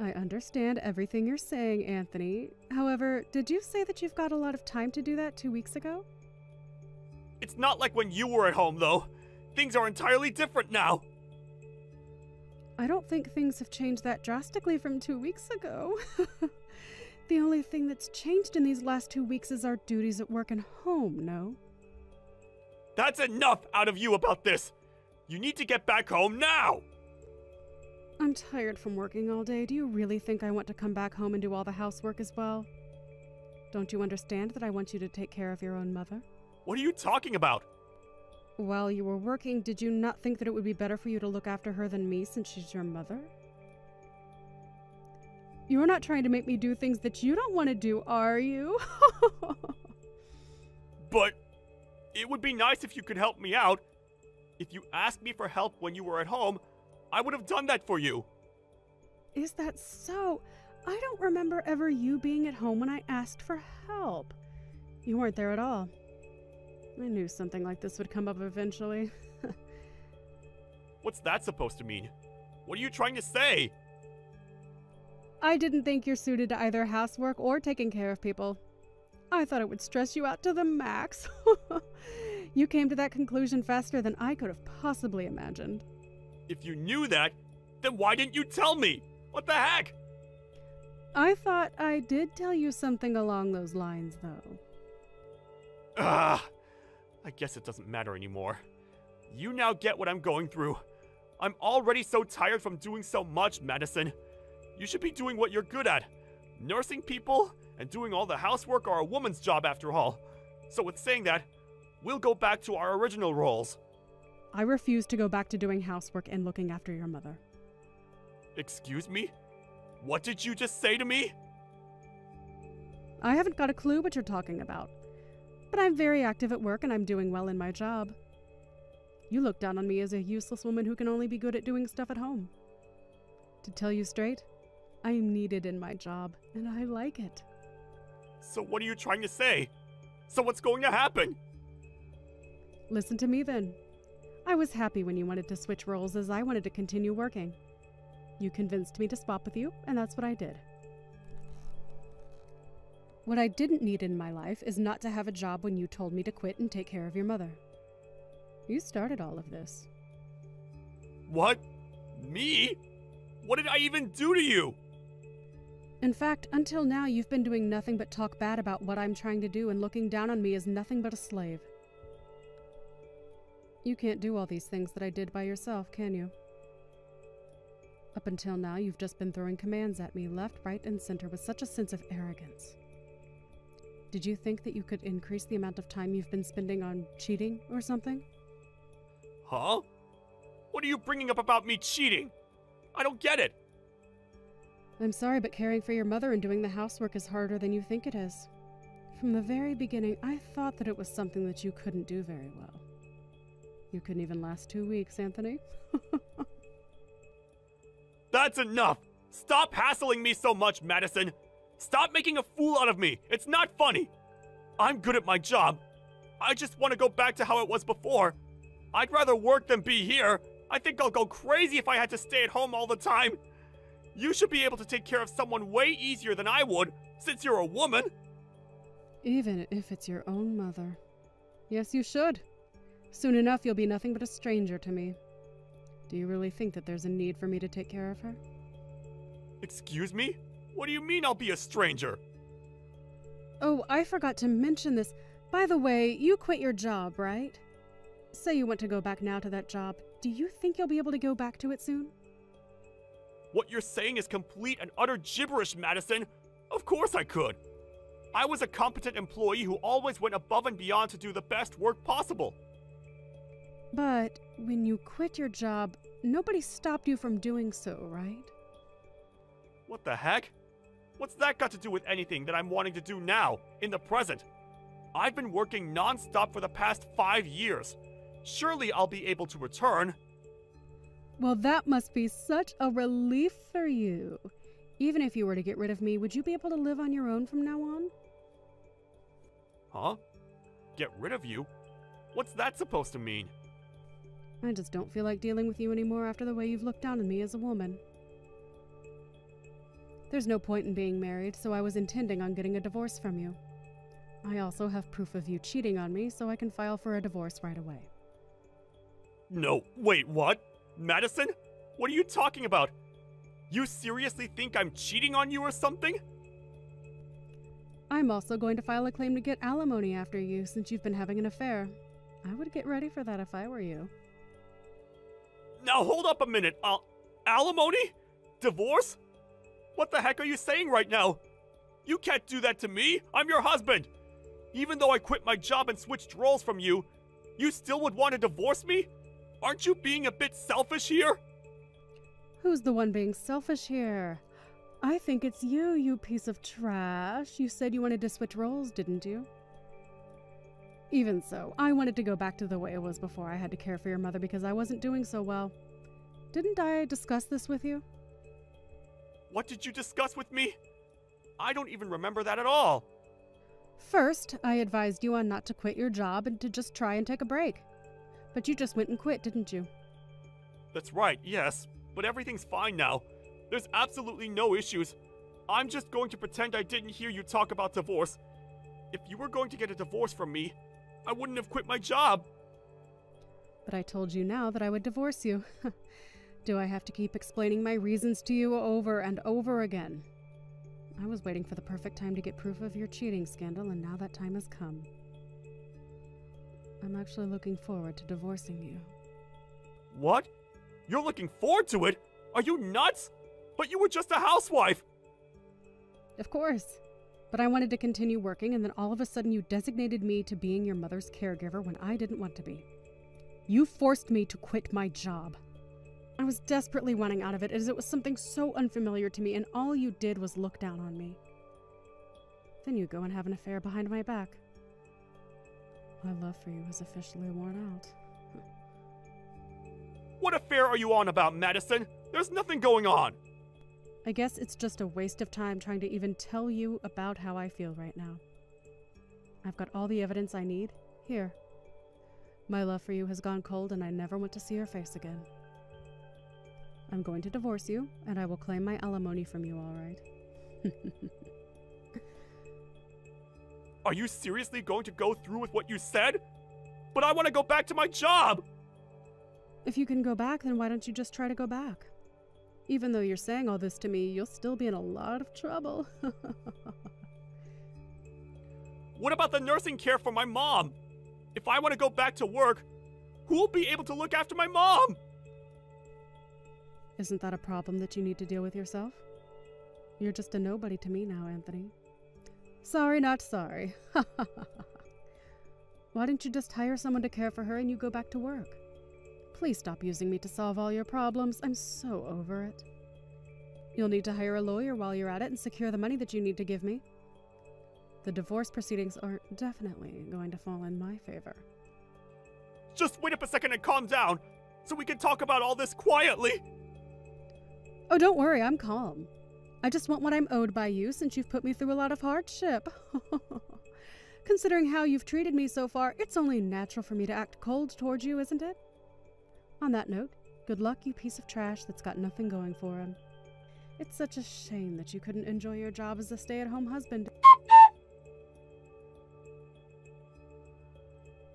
I understand everything you're saying, Anthony. However, did you say that you've got a lot of time to do that two weeks ago? It's not like when you were at home, though. Things are entirely different now. I don't think things have changed that drastically from two weeks ago. the only thing that's changed in these last two weeks is our duties at work and home, no? That's enough out of you about this. You need to get back home now. I'm tired from working all day. Do you really think I want to come back home and do all the housework as well? Don't you understand that I want you to take care of your own mother? What are you talking about? While you were working, did you not think that it would be better for you to look after her than me since she's your mother? You're not trying to make me do things that you don't want to do, are you? but it would be nice if you could help me out. If you asked me for help when you were at home, I would have done that for you. Is that so? I don't remember ever you being at home when I asked for help. You weren't there at all. I knew something like this would come up eventually. What's that supposed to mean? What are you trying to say? I didn't think you're suited to either housework or taking care of people. I thought it would stress you out to the max. you came to that conclusion faster than I could have possibly imagined. If you knew that, then why didn't you tell me? What the heck? I thought I did tell you something along those lines, though. Ah, I guess it doesn't matter anymore. You now get what I'm going through. I'm already so tired from doing so much, Madison. You should be doing what you're good at. Nursing people and doing all the housework are a woman's job after all. So, with saying that, we'll go back to our original roles. I refuse to go back to doing housework and looking after your mother. Excuse me? What did you just say to me? I haven't got a clue what you're talking about. But I'm very active at work and I'm doing well in my job. You look down on me as a useless woman who can only be good at doing stuff at home. To tell you straight, I'm needed in my job, and I like it. So, what are you trying to say? So, what's going to happen? Listen to me then. I was happy when you wanted to switch roles as I wanted to continue working. You convinced me to swap with you, and that's what I did. What I didn't need in my life is not to have a job when you told me to quit and take care of your mother. You started all of this. What? Me? What did I even do to you? In fact, until now, you've been doing nothing but talk bad about what I'm trying to do and looking down on me as nothing but a slave. You can't do all these things that I did by yourself, can you? Up until now, you've just been throwing commands at me left, right, and center with such a sense of arrogance. Did you think that you could increase the amount of time you've been spending on cheating or something? Huh? What are you bringing up about me cheating? I don't get it. I'm sorry, but caring for your mother and doing the housework is harder than you think it is. From the very beginning, I thought that it was something that you couldn't do very well. You couldn't even last two weeks, Anthony. That's enough! Stop hassling me so much, Madison! Stop making a fool out of me! It's not funny! I'm good at my job. I just want to go back to how it was before. I'd rather work than be here. I think I'll go crazy if I had to stay at home all the time. You should be able to take care of someone way easier than I would, since you're a woman. Even if it's your own mother. Yes, you should. Soon enough, you'll be nothing but a stranger to me. Do you really think that there's a need for me to take care of her? Excuse me? What do you mean I'll be a stranger? Oh, I forgot to mention this. By the way, you quit your job, right? Say you want to go back now to that job. Do you think you'll be able to go back to it soon? What you're saying is complete and utter gibberish, Madison. Of course I could. I was a competent employee who always went above and beyond to do the best work possible. But when you quit your job, nobody stopped you from doing so, right? What the heck? What's that got to do with anything that I'm wanting to do now, in the present? I've been working non-stop for the past five years. Surely I'll be able to return. Well, that must be such a relief for you. Even if you were to get rid of me, would you be able to live on your own from now on? Huh? Get rid of you? What's that supposed to mean? I just don't feel like dealing with you anymore after the way you've looked down on me as a woman. There's no point in being married, so I was intending on getting a divorce from you. I also have proof of you cheating on me, so I can file for a divorce right away. No, wait, what? Madison? What are you talking about? You seriously think I'm cheating on you or something? I'm also going to file a claim to get alimony after you since you've been having an affair. I would get ready for that if I were you. Now hold up a minute. Uh, alimony? Divorce? What the heck are you saying right now? You can't do that to me. I'm your husband. Even though I quit my job and switched roles from you, you still would want to divorce me? Aren't you being a bit selfish here? Who's the one being selfish here? I think it's you, you piece of trash. You said you wanted to switch roles, didn't you? Even so, I wanted to go back to the way it was before I had to care for your mother because I wasn't doing so well. Didn't I discuss this with you? What did you discuss with me? I don't even remember that at all. First, I advised you on not to quit your job and to just try and take a break. But you just went and quit, didn't you? That's right, yes, but everything's fine now. There's absolutely no issues. I'm just going to pretend I didn't hear you talk about divorce. If you were going to get a divorce from me, I wouldn't have quit my job. But I told you now that I would divorce you. Do I have to keep explaining my reasons to you over and over again? I was waiting for the perfect time to get proof of your cheating scandal, and now that time has come. I'm actually looking forward to divorcing you. What? You're looking forward to it? Are you nuts? But you were just a housewife! Of course. But I wanted to continue working, and then all of a sudden you designated me to being your mother's caregiver when I didn't want to be. You forced me to quit my job. I was desperately wanting out of it as it was something so unfamiliar to me, and all you did was look down on me. Then you go and have an affair behind my back. My love for you is officially worn out. What affair are you on about, Madison? There's nothing going on. I guess it's just a waste of time trying to even tell you about how I feel right now. I've got all the evidence I need here. My love for you has gone cold, and I never want to see your face again. I'm going to divorce you, and I will claim my alimony from you, all right? Are you seriously going to go through with what you said? But I want to go back to my job! if you can go back, then why don't you just try to go back? Even though you're saying all this to me, you'll still be in a lot of trouble. What about the nursing care for my mom? If I want to go back to work, who will be able to look after my mom? Isn't that a problem that you need to deal with yourself? You're just a nobody to me now, Anthony. Sorry, not sorry. Why don't you just hire someone to care for her and you go back to work? Please stop using me to solve all your problems. I'm so over it. You'll need to hire a lawyer while you're at it and secure the money that you need to give me. The divorce proceedings are definitely going to fall in my favor. Just wait up a second and calm down, so we can talk about all this quietly. Oh, don't worry, I'm calm. I just want what I'm owed by you since you've put me through a lot of hardship. Considering how you've treated me so far, it's only natural for me to act cold towards you, isn't it? On that note, good luck, you piece of trash that's got nothing going for him. It's such a shame that you couldn't enjoy your job as a stay at home husband.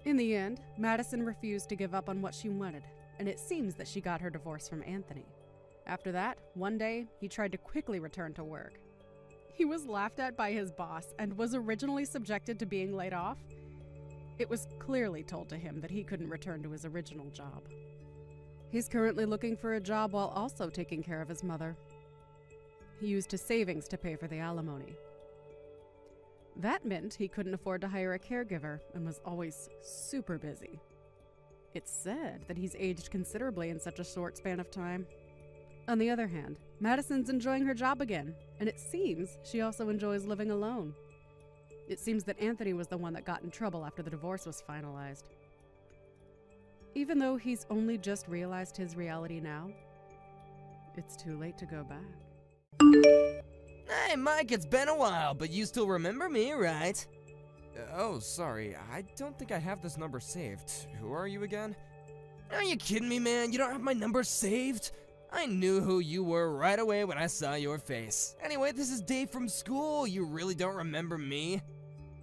In the end, Madison refused to give up on what she wanted, and it seems that she got her divorce from Anthony. After that, one day, he tried to quickly return to work. He was laughed at by his boss and was originally subjected to being laid off. It was clearly told to him that he couldn't return to his original job. He's currently looking for a job while also taking care of his mother. He used his savings to pay for the alimony. That meant he couldn't afford to hire a caregiver and was always super busy. It's said that he's aged considerably in such a short span of time. On the other hand, Madison's enjoying her job again, and it seems she also enjoys living alone. It seems that Anthony was the one that got in trouble after the divorce was finalized. Even though he's only just realized his reality now, it's too late to go back. Hey, Mike, it's been a while, but you still remember me, right? Oh, sorry. I don't think I have this number saved. Who are you again? Are you kidding me, man? You don't have my number saved? I knew who you were right away when I saw your face. Anyway, this is Dave from school. You really don't remember me?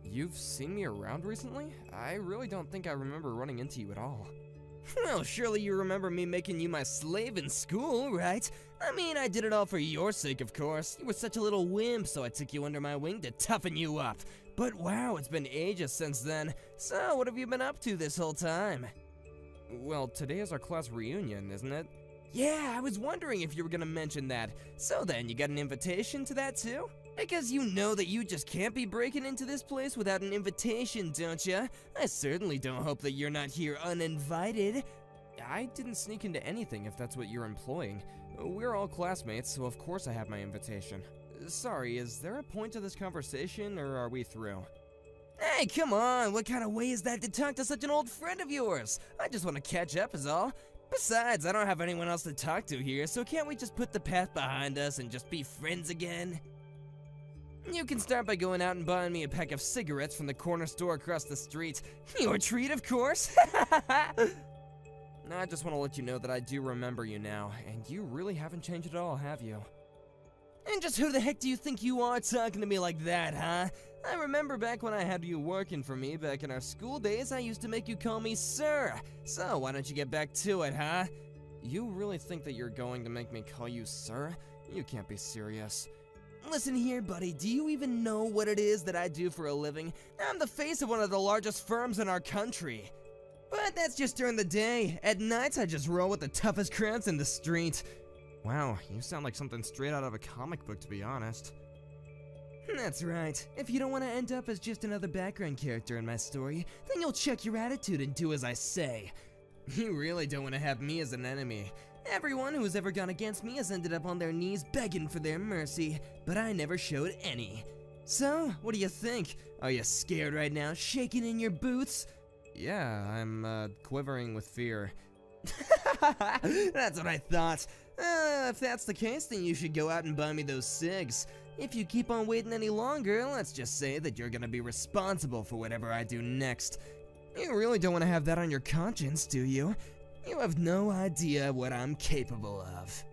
You've seen me around recently? I really don't think I remember running into you at all. Well, surely you remember me making you my slave in school, right? I mean, I did it all for your sake, of course. You were such a little wimp, so I took you under my wing to toughen you up. But wow, it's been ages since then. So, what have you been up to this whole time? Well, today is our class reunion, isn't it? Yeah, I was wondering if you were gonna mention that. So then, you got an invitation to that too? Because you know that you just can't be breaking into this place without an invitation, don't you? I certainly don't hope that you're not here uninvited. I didn't sneak into anything if that's what you're employing. We're all classmates, so of course I have my invitation. Sorry, is there a point to this conversation, or are we through? Hey, come on! What kind of way is that to talk to such an old friend of yours? I just want to catch up is all. Besides, I don't have anyone else to talk to here, so can't we just put the past behind us and just be friends again? You can start by going out and buying me a pack of cigarettes from the corner store across the street. Your treat, of course! I just want to let you know that I do remember you now, and you really haven't changed at all, have you? And just who the heck do you think you are talking to me like that, huh? I remember back when I had you working for me back in our school days, I used to make you call me sir. So why don't you get back to it, huh? You really think that you're going to make me call you sir? You can't be serious. Listen here, buddy, do you even know what it is that I do for a living? I'm the face of one of the largest firms in our country. But that's just during the day. At nights, I just roll with the toughest crowds in the street. Wow, you sound like something straight out of a comic book, to be honest. That's right. If you don't want to end up as just another background character in my story, then you'll check your attitude and do as I say. You really don't want to have me as an enemy. Everyone who's ever gone against me has ended up on their knees begging for their mercy, but I never showed any. So, what do you think? Are you scared right now, shaking in your boots? Yeah, I'm uh, quivering with fear. that's what I thought. Uh, if that's the case, then you should go out and buy me those cigs. If you keep on waiting any longer, let's just say that you're gonna be responsible for whatever I do next. You really don't want to have that on your conscience, do you? You have no idea what I'm capable of.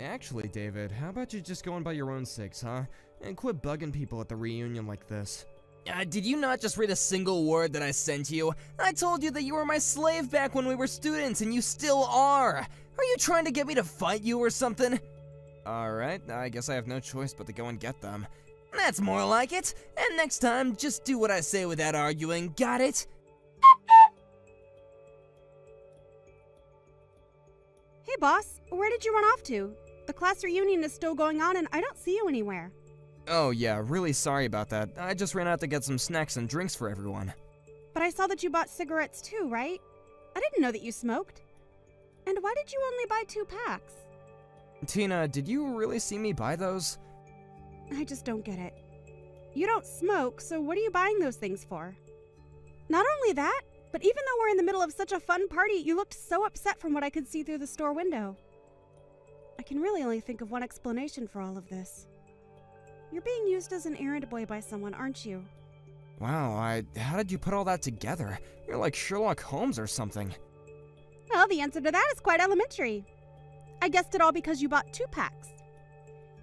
Actually, David, how about you just go and buy your own cigs, huh? And quit bugging people at the reunion like this. Uh, did you not just read a single word that I sent you? I told you that you were my slave back when we were students, and you still are! Are you trying to get me to fight you or something? Alright, I guess I have no choice but to go and get them. That's more like it! And next time, just do what I say without arguing, got it? Hey, boss, where did you run off to? The class reunion is still going on and I don't see you anywhere. Oh yeah, really sorry about that. I just ran out to get some snacks and drinks for everyone. But I saw that you bought cigarettes too, right? I didn't know that you smoked. And why did you only buy two packs? Tina, did you really see me buy those? I just don't get it. You don't smoke, so what are you buying those things for? Not only that, but even though we're in the middle of such a fun party, you looked so upset from what I could see through the store window. I can really only think of one explanation for all of this. You're being used as an errand boy by someone, aren't you? Wow, I. How did you put all that together? You're like Sherlock Holmes or something. Well, the answer to that is quite elementary. I guessed it all because you bought two packs.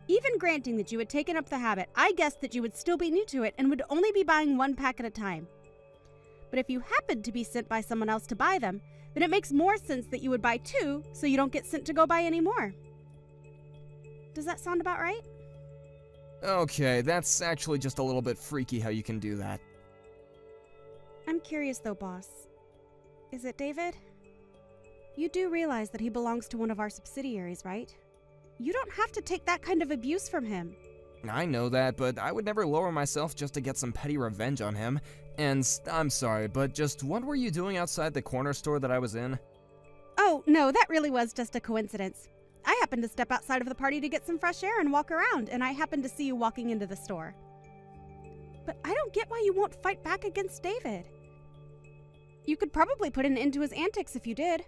Even granting that you had taken up the habit, I guessed that you would still be new to it and would only be buying one pack at a time. But if you happened to be sent by someone else to buy them, then it makes more sense that you would buy two so you don't get sent to go buy any more. Does that sound about right? Okay, that's actually just a little bit freaky how you can do that. I'm curious though, boss. Is it David? You do realize that he belongs to one of our subsidiaries, right? You don't have to take that kind of abuse from him. I know that, but I would never lower myself just to get some petty revenge on him. And I'm sorry, but just what were you doing outside the corner store that I was in? Oh, no, that really was just a coincidence. I happened to step outside of the party to get some fresh air and walk around, and I happened to see you walking into the store. But I don't get why you won't fight back against David. You could probably put an end to his antics if you did.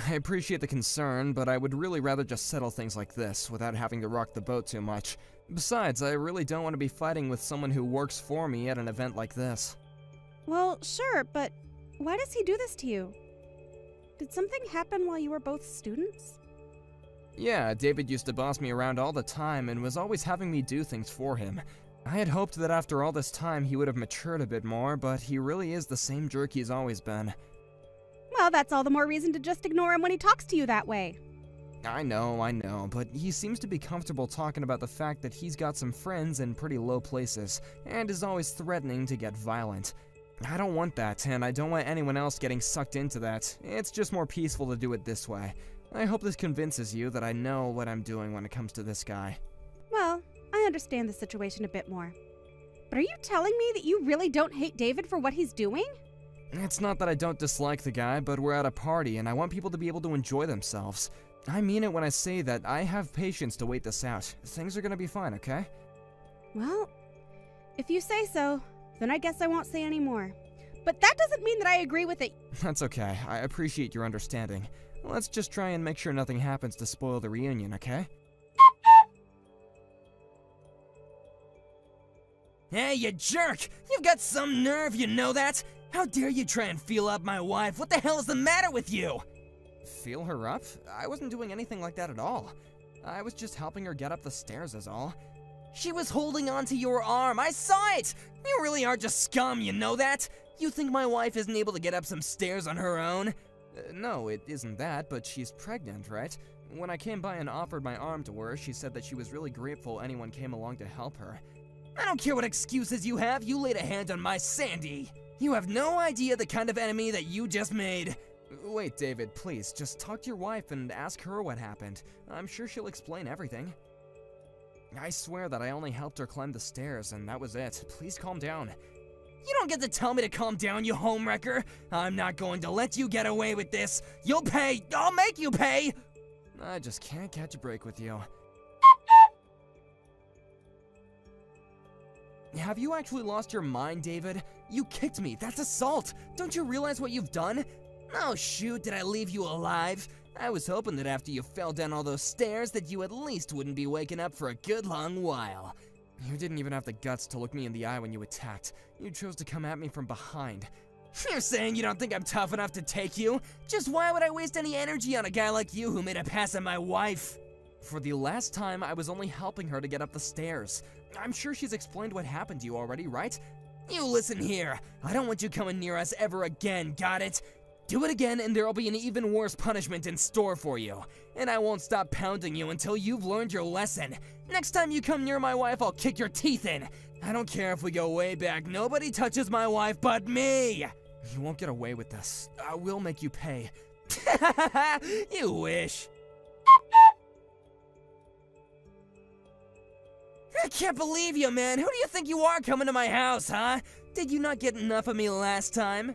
I appreciate the concern, but I would really rather just settle things like this without having to rock the boat too much. Besides, I really don't want to be fighting with someone who works for me at an event like this. Well, sure, but why does he do this to you? Did something happen while you were both students? Yeah, David used to boss me around all the time and was always having me do things for him. I had hoped that after all this time he would have matured a bit more, but he really is the same jerk he's always been. Well, that's all the more reason to just ignore him when he talks to you that way. I know, I know, but he seems to be comfortable talking about the fact that he's got some friends in pretty low places, and is always threatening to get violent. I don't want that, and I don't want anyone else getting sucked into that. It's just more peaceful to do it this way. I hope this convinces you that I know what I'm doing when it comes to this guy. Well, I understand the situation a bit more. But are you telling me that you really don't hate David for what he's doing? It's not that I don't dislike the guy, but we're at a party and I want people to be able to enjoy themselves. I mean it when I say that I have patience to wait this out. Things are gonna be fine, okay? Well, if you say so, then I guess I won't say any more. But that doesn't mean that I agree with it. That's okay. I appreciate your understanding. Let's just try and make sure nothing happens to spoil the reunion, okay? Hey, you jerk! You've got some nerve, you know that? How dare you try and feel up my wife? What the hell is the matter with you? Feel her up? I wasn't doing anything like that at all. I was just helping her get up the stairs, is all. She was holding onto your arm. I saw it! You really are just scum, you know that? You think my wife isn't able to get up some stairs on her own? Uh, no, it isn't that, but she's pregnant, right? When I came by and offered my arm to her, she said that she was really grateful anyone came along to help her. I don't care what excuses you have, you laid a hand on my Sandy. You have no idea the kind of enemy that you just made. Wait, David, please, just talk to your wife and ask her what happened. I'm sure she'll explain everything. I swear that I only helped her climb the stairs, and that was it. Please calm down. You don't get to tell me to calm down, you homewrecker. I'm not going to let you get away with this. You'll pay. I'll make you pay. I just can't catch a break with you. Have you actually lost your mind, David? You kicked me. That's assault. Don't you realize what you've done? Oh shoot, did I leave you alive? I was hoping that after you fell down all those stairs that you at least wouldn't be waking up for a good long while. You didn't even have the guts to look me in the eye when you attacked. You chose to come at me from behind. You're saying you don't think I'm tough enough to take you? Just why would I waste any energy on a guy like you who made a pass at my wife? For the last time, I was only helping her to get up the stairs. I'm sure she's explained what happened to you already, right? You listen here. I don't want you coming near us ever again, got it? Do it again and there'll be an even worse punishment in store for you. And I won't stop pounding you until you've learned your lesson. Next time you come near my wife, I'll kick your teeth in. I don't care if we go way back, nobody touches my wife but me! You won't get away with this. I will make you pay. you wish. I can't believe you, man. Who do you think you are coming to my house, huh? Did you not get enough of me last time?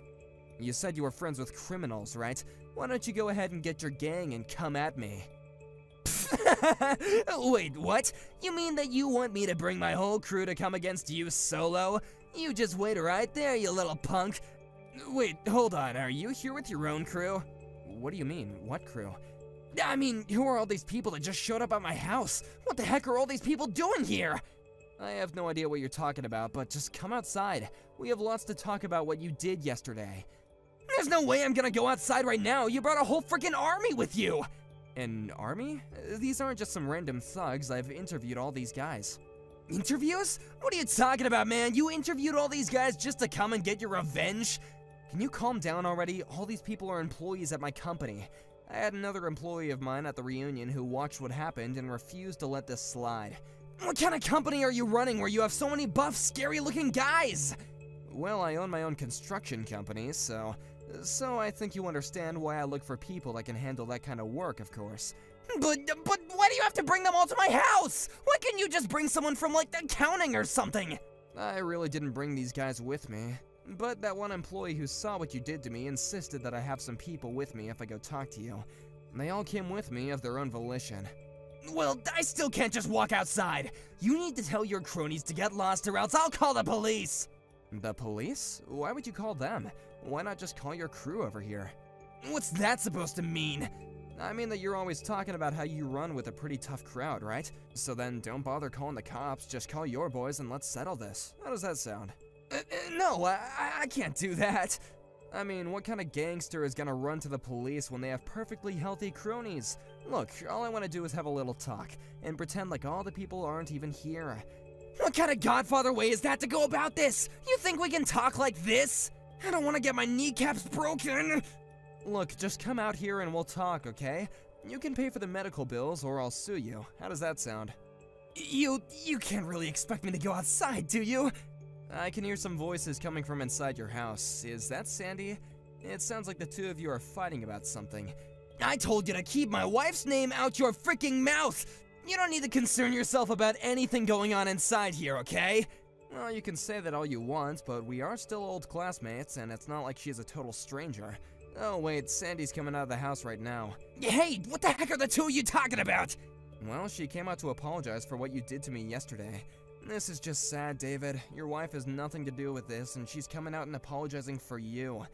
You said you were friends with criminals, right? Why don't you go ahead and get your gang and come at me? Wait, what? You mean that you want me to bring my whole crew to come against you solo? You just wait right there, you little punk. Wait, hold on. Are you here with your own crew? What do you mean? What crew? I mean, who are all these people that just showed up at my house? What the heck are all these people doing here? I have no idea what you're talking about, but just come outside. We have lots to talk about what you did yesterday. There's no way I'm gonna go outside right now. You brought a whole freaking army with you. An army? These aren't just some random thugs. I've interviewed all these guys. Interviews? What are you talking about, man? You interviewed all these guys just to come and get your revenge? Can you calm down already? All these people are employees at my company. I had another employee of mine at the reunion who watched what happened and refused to let this slide. What kind of company are you running where you have so many buff, scary looking guys? Well, I own my own construction company, so. So I think you understand why I look for people that can handle that kind of work, of course. But, but why do you have to bring them all to my house? Why can't you just bring someone from, like, the accounting or something? I really didn't bring these guys with me. But that one employee who saw what you did to me insisted that I have some people with me if I go talk to you. And they all came with me of their own volition. Well, I still can't just walk outside. You need to tell your cronies to get lost or else I'll call the police. The police? Why would you call them? Why not just call your crew over here? What's that supposed to mean? I mean that you're always talking about how you run with a pretty tough crowd, right? So then don't bother calling the cops, just call your boys and let's settle this. How does that sound? Uh, uh, no, I, I- can't do that. I mean, what kind of gangster is gonna run to the police when they have perfectly healthy cronies? Look, all I wanna do is have a little talk and pretend like all the people aren't even here. What kind of godfather way is that to go about this? You think we can talk like this? I don't wanna get my kneecaps broken. Look, just come out here and we'll talk, okay? You can pay for the medical bills or I'll sue you. How does that sound? You you can't really expect me to go outside, do you? I can hear some voices coming from inside your house. Is that Sandy? It sounds like the two of you are fighting about something. I told you to keep my wife's name out your freaking mouth! You don't need to concern yourself about anything going on inside here, okay? Well, you can say that all you want, but we are still old classmates, and it's not like she's a total stranger. Oh, wait, Sandy's coming out of the house right now. Hey, what the heck are the two of you talking about? Well, she came out to apologize for what you did to me yesterday. This is just sad, David. Your wife has nothing to do with this, and she's coming out and apologizing for you.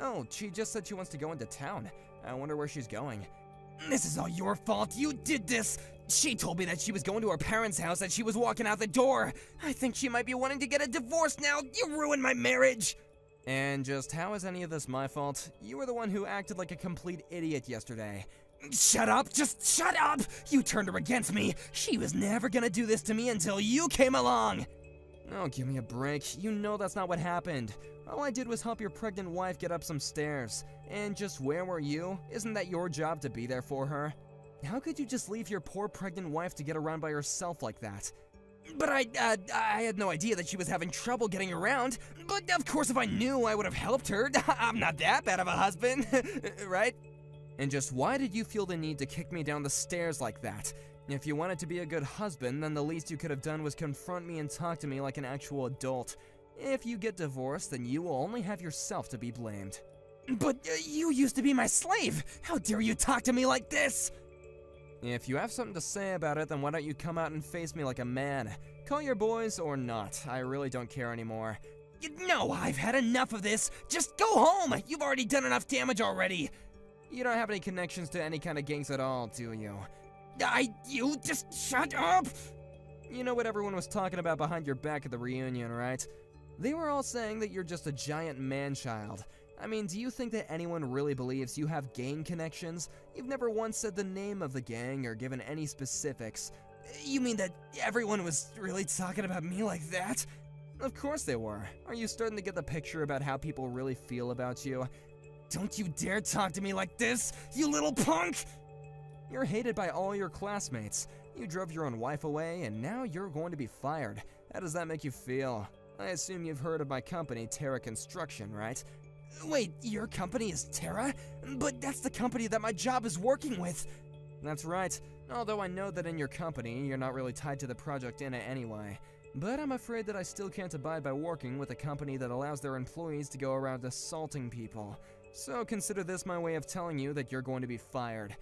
Oh, she just said she wants to go into town. I wonder where she's going. This is all your fault. You did this. She told me that she was going to her parents' house and she was walking out the door. I think she might be wanting to get a divorce now. You ruined my marriage. And just how is any of this my fault? You were the one who acted like a complete idiot yesterday. Shut up! Just shut up! You turned her against me! She was never gonna do this to me until you came along! Oh, give me a break. You know that's not what happened. All I did was help your pregnant wife get up some stairs. And just where were you? Isn't that your job to be there for her? How could you just leave your poor pregnant wife to get around by herself like that? But I, uh, I had no idea that she was having trouble getting around. But of course, if I knew, I would have helped her. I'm not that bad of a husband, right? And just why did you feel the need to kick me down the stairs like that? If you wanted to be a good husband, then the least you could have done was confront me and talk to me like an actual adult. If you get divorced, then you will only have yourself to be blamed. But uh, you used to be my slave! How dare you talk to me like this? If you have something to say about it, then why don't you come out and face me like a man? Call your boys or not, I really don't care anymore. You no, know, I've had enough of this! Just go home! You've already done enough damage already! You don't have any connections to any kind of gangs at all, do you? I. You just shut up! You know what everyone was talking about behind your back at the reunion, right? They were all saying that you're just a giant man child. I mean, do you think that anyone really believes you have gang connections? You've never once said the name of the gang or given any specifics. You mean that everyone was really talking about me like that? Of course they were. Are you starting to get the picture about how people really feel about you? Don't you dare talk to me like this, you little punk! You're hated by all your classmates. You drove your own wife away, and now you're going to be fired. How does that make you feel? I assume you've heard of my company, Terra Construction, right? Wait, your company is Terra? But that's the company that my job is working with. That's right. Although I know that in your company, you're not really tied to the project in it anyway. But I'm afraid that I still can't abide by working with a company that allows their employees to go around assaulting people. So consider this my way of telling you that you're going to be fired.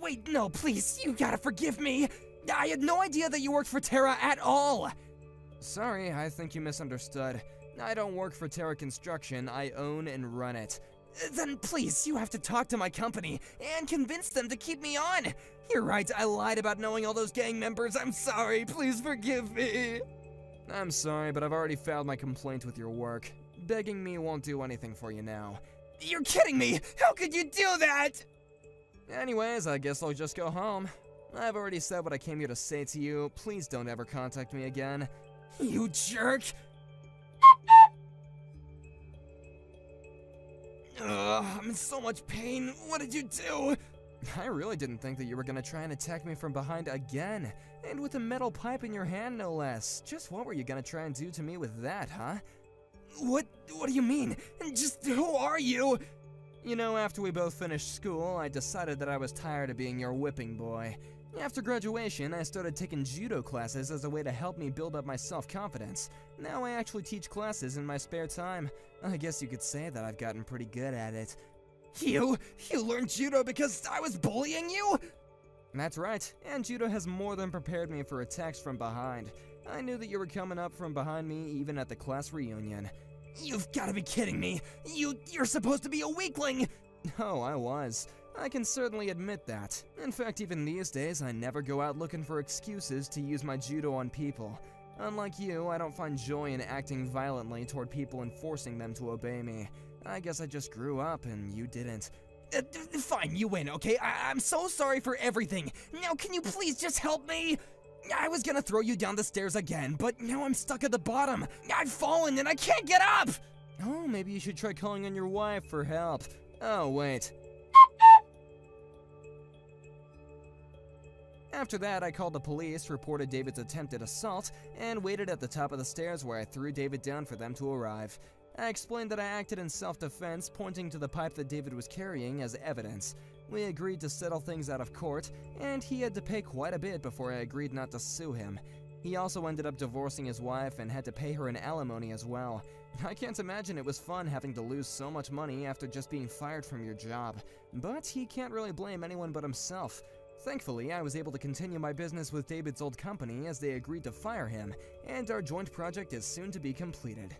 Wait, no, please, you gotta forgive me. I had no idea that you worked for Terra at all. Sorry, I think you misunderstood. I don't work for Terra Construction, I own and run it. Then please, you have to talk to my company and convince them to keep me on. You're right, I lied about knowing all those gang members. I'm sorry, please forgive me. I'm sorry, but I've already filed my complaint with your work. Begging me won't do anything for you now. You're kidding me! How could you do that? Anyways, I guess I'll just go home. I've already said what I came here to say to you. Please don't ever contact me again. You jerk! Ugh, I'm in so much pain. What did you do? I really didn't think that you were gonna try and attack me from behind again. And with a metal pipe in your hand, no less. Just what were you gonna try and do to me with that, huh? What? What do you mean? Just who are you? You know, after we both finished school, I decided that I was tired of being your whipping boy. After graduation, I started taking judo classes as a way to help me build up my self-confidence. Now I actually teach classes in my spare time. I guess you could say that I've gotten pretty good at it. You? You learned judo because I was bullying you? That's right, and judo has more than prepared me for attacks from behind. I knew that you were coming up from behind me even at the class reunion. You've gotta be kidding me! You- you're supposed to be a weakling! Oh, I was. I can certainly admit that. In fact, even these days, I never go out looking for excuses to use my judo on people. Unlike you, I don't find joy in acting violently toward people and forcing them to obey me. I guess I just grew up and you didn't. Uh, fine, you win, okay? I- I'm so sorry for everything. Now, can you please just help me? I was gonna throw you down the stairs again, but now I'm stuck at the bottom. I've fallen and I can't get up! Oh, maybe you should try calling on your wife for help. Oh, wait. After that, I called the police, reported David's attempted assault, and waited at the top of the stairs where I threw David down for them to arrive. I explained that I acted in self defense, pointing to the pipe that David was carrying as evidence. We agreed to settle things out of court, and he had to pay quite a bit before I agreed not to sue him. He also ended up divorcing his wife and had to pay her an alimony as well. I can't imagine it was fun having to lose so much money after just being fired from your job. But he can't really blame anyone but himself. Thankfully, I was able to continue my business with David's old company as they agreed to fire him, and our joint project is soon to be completed.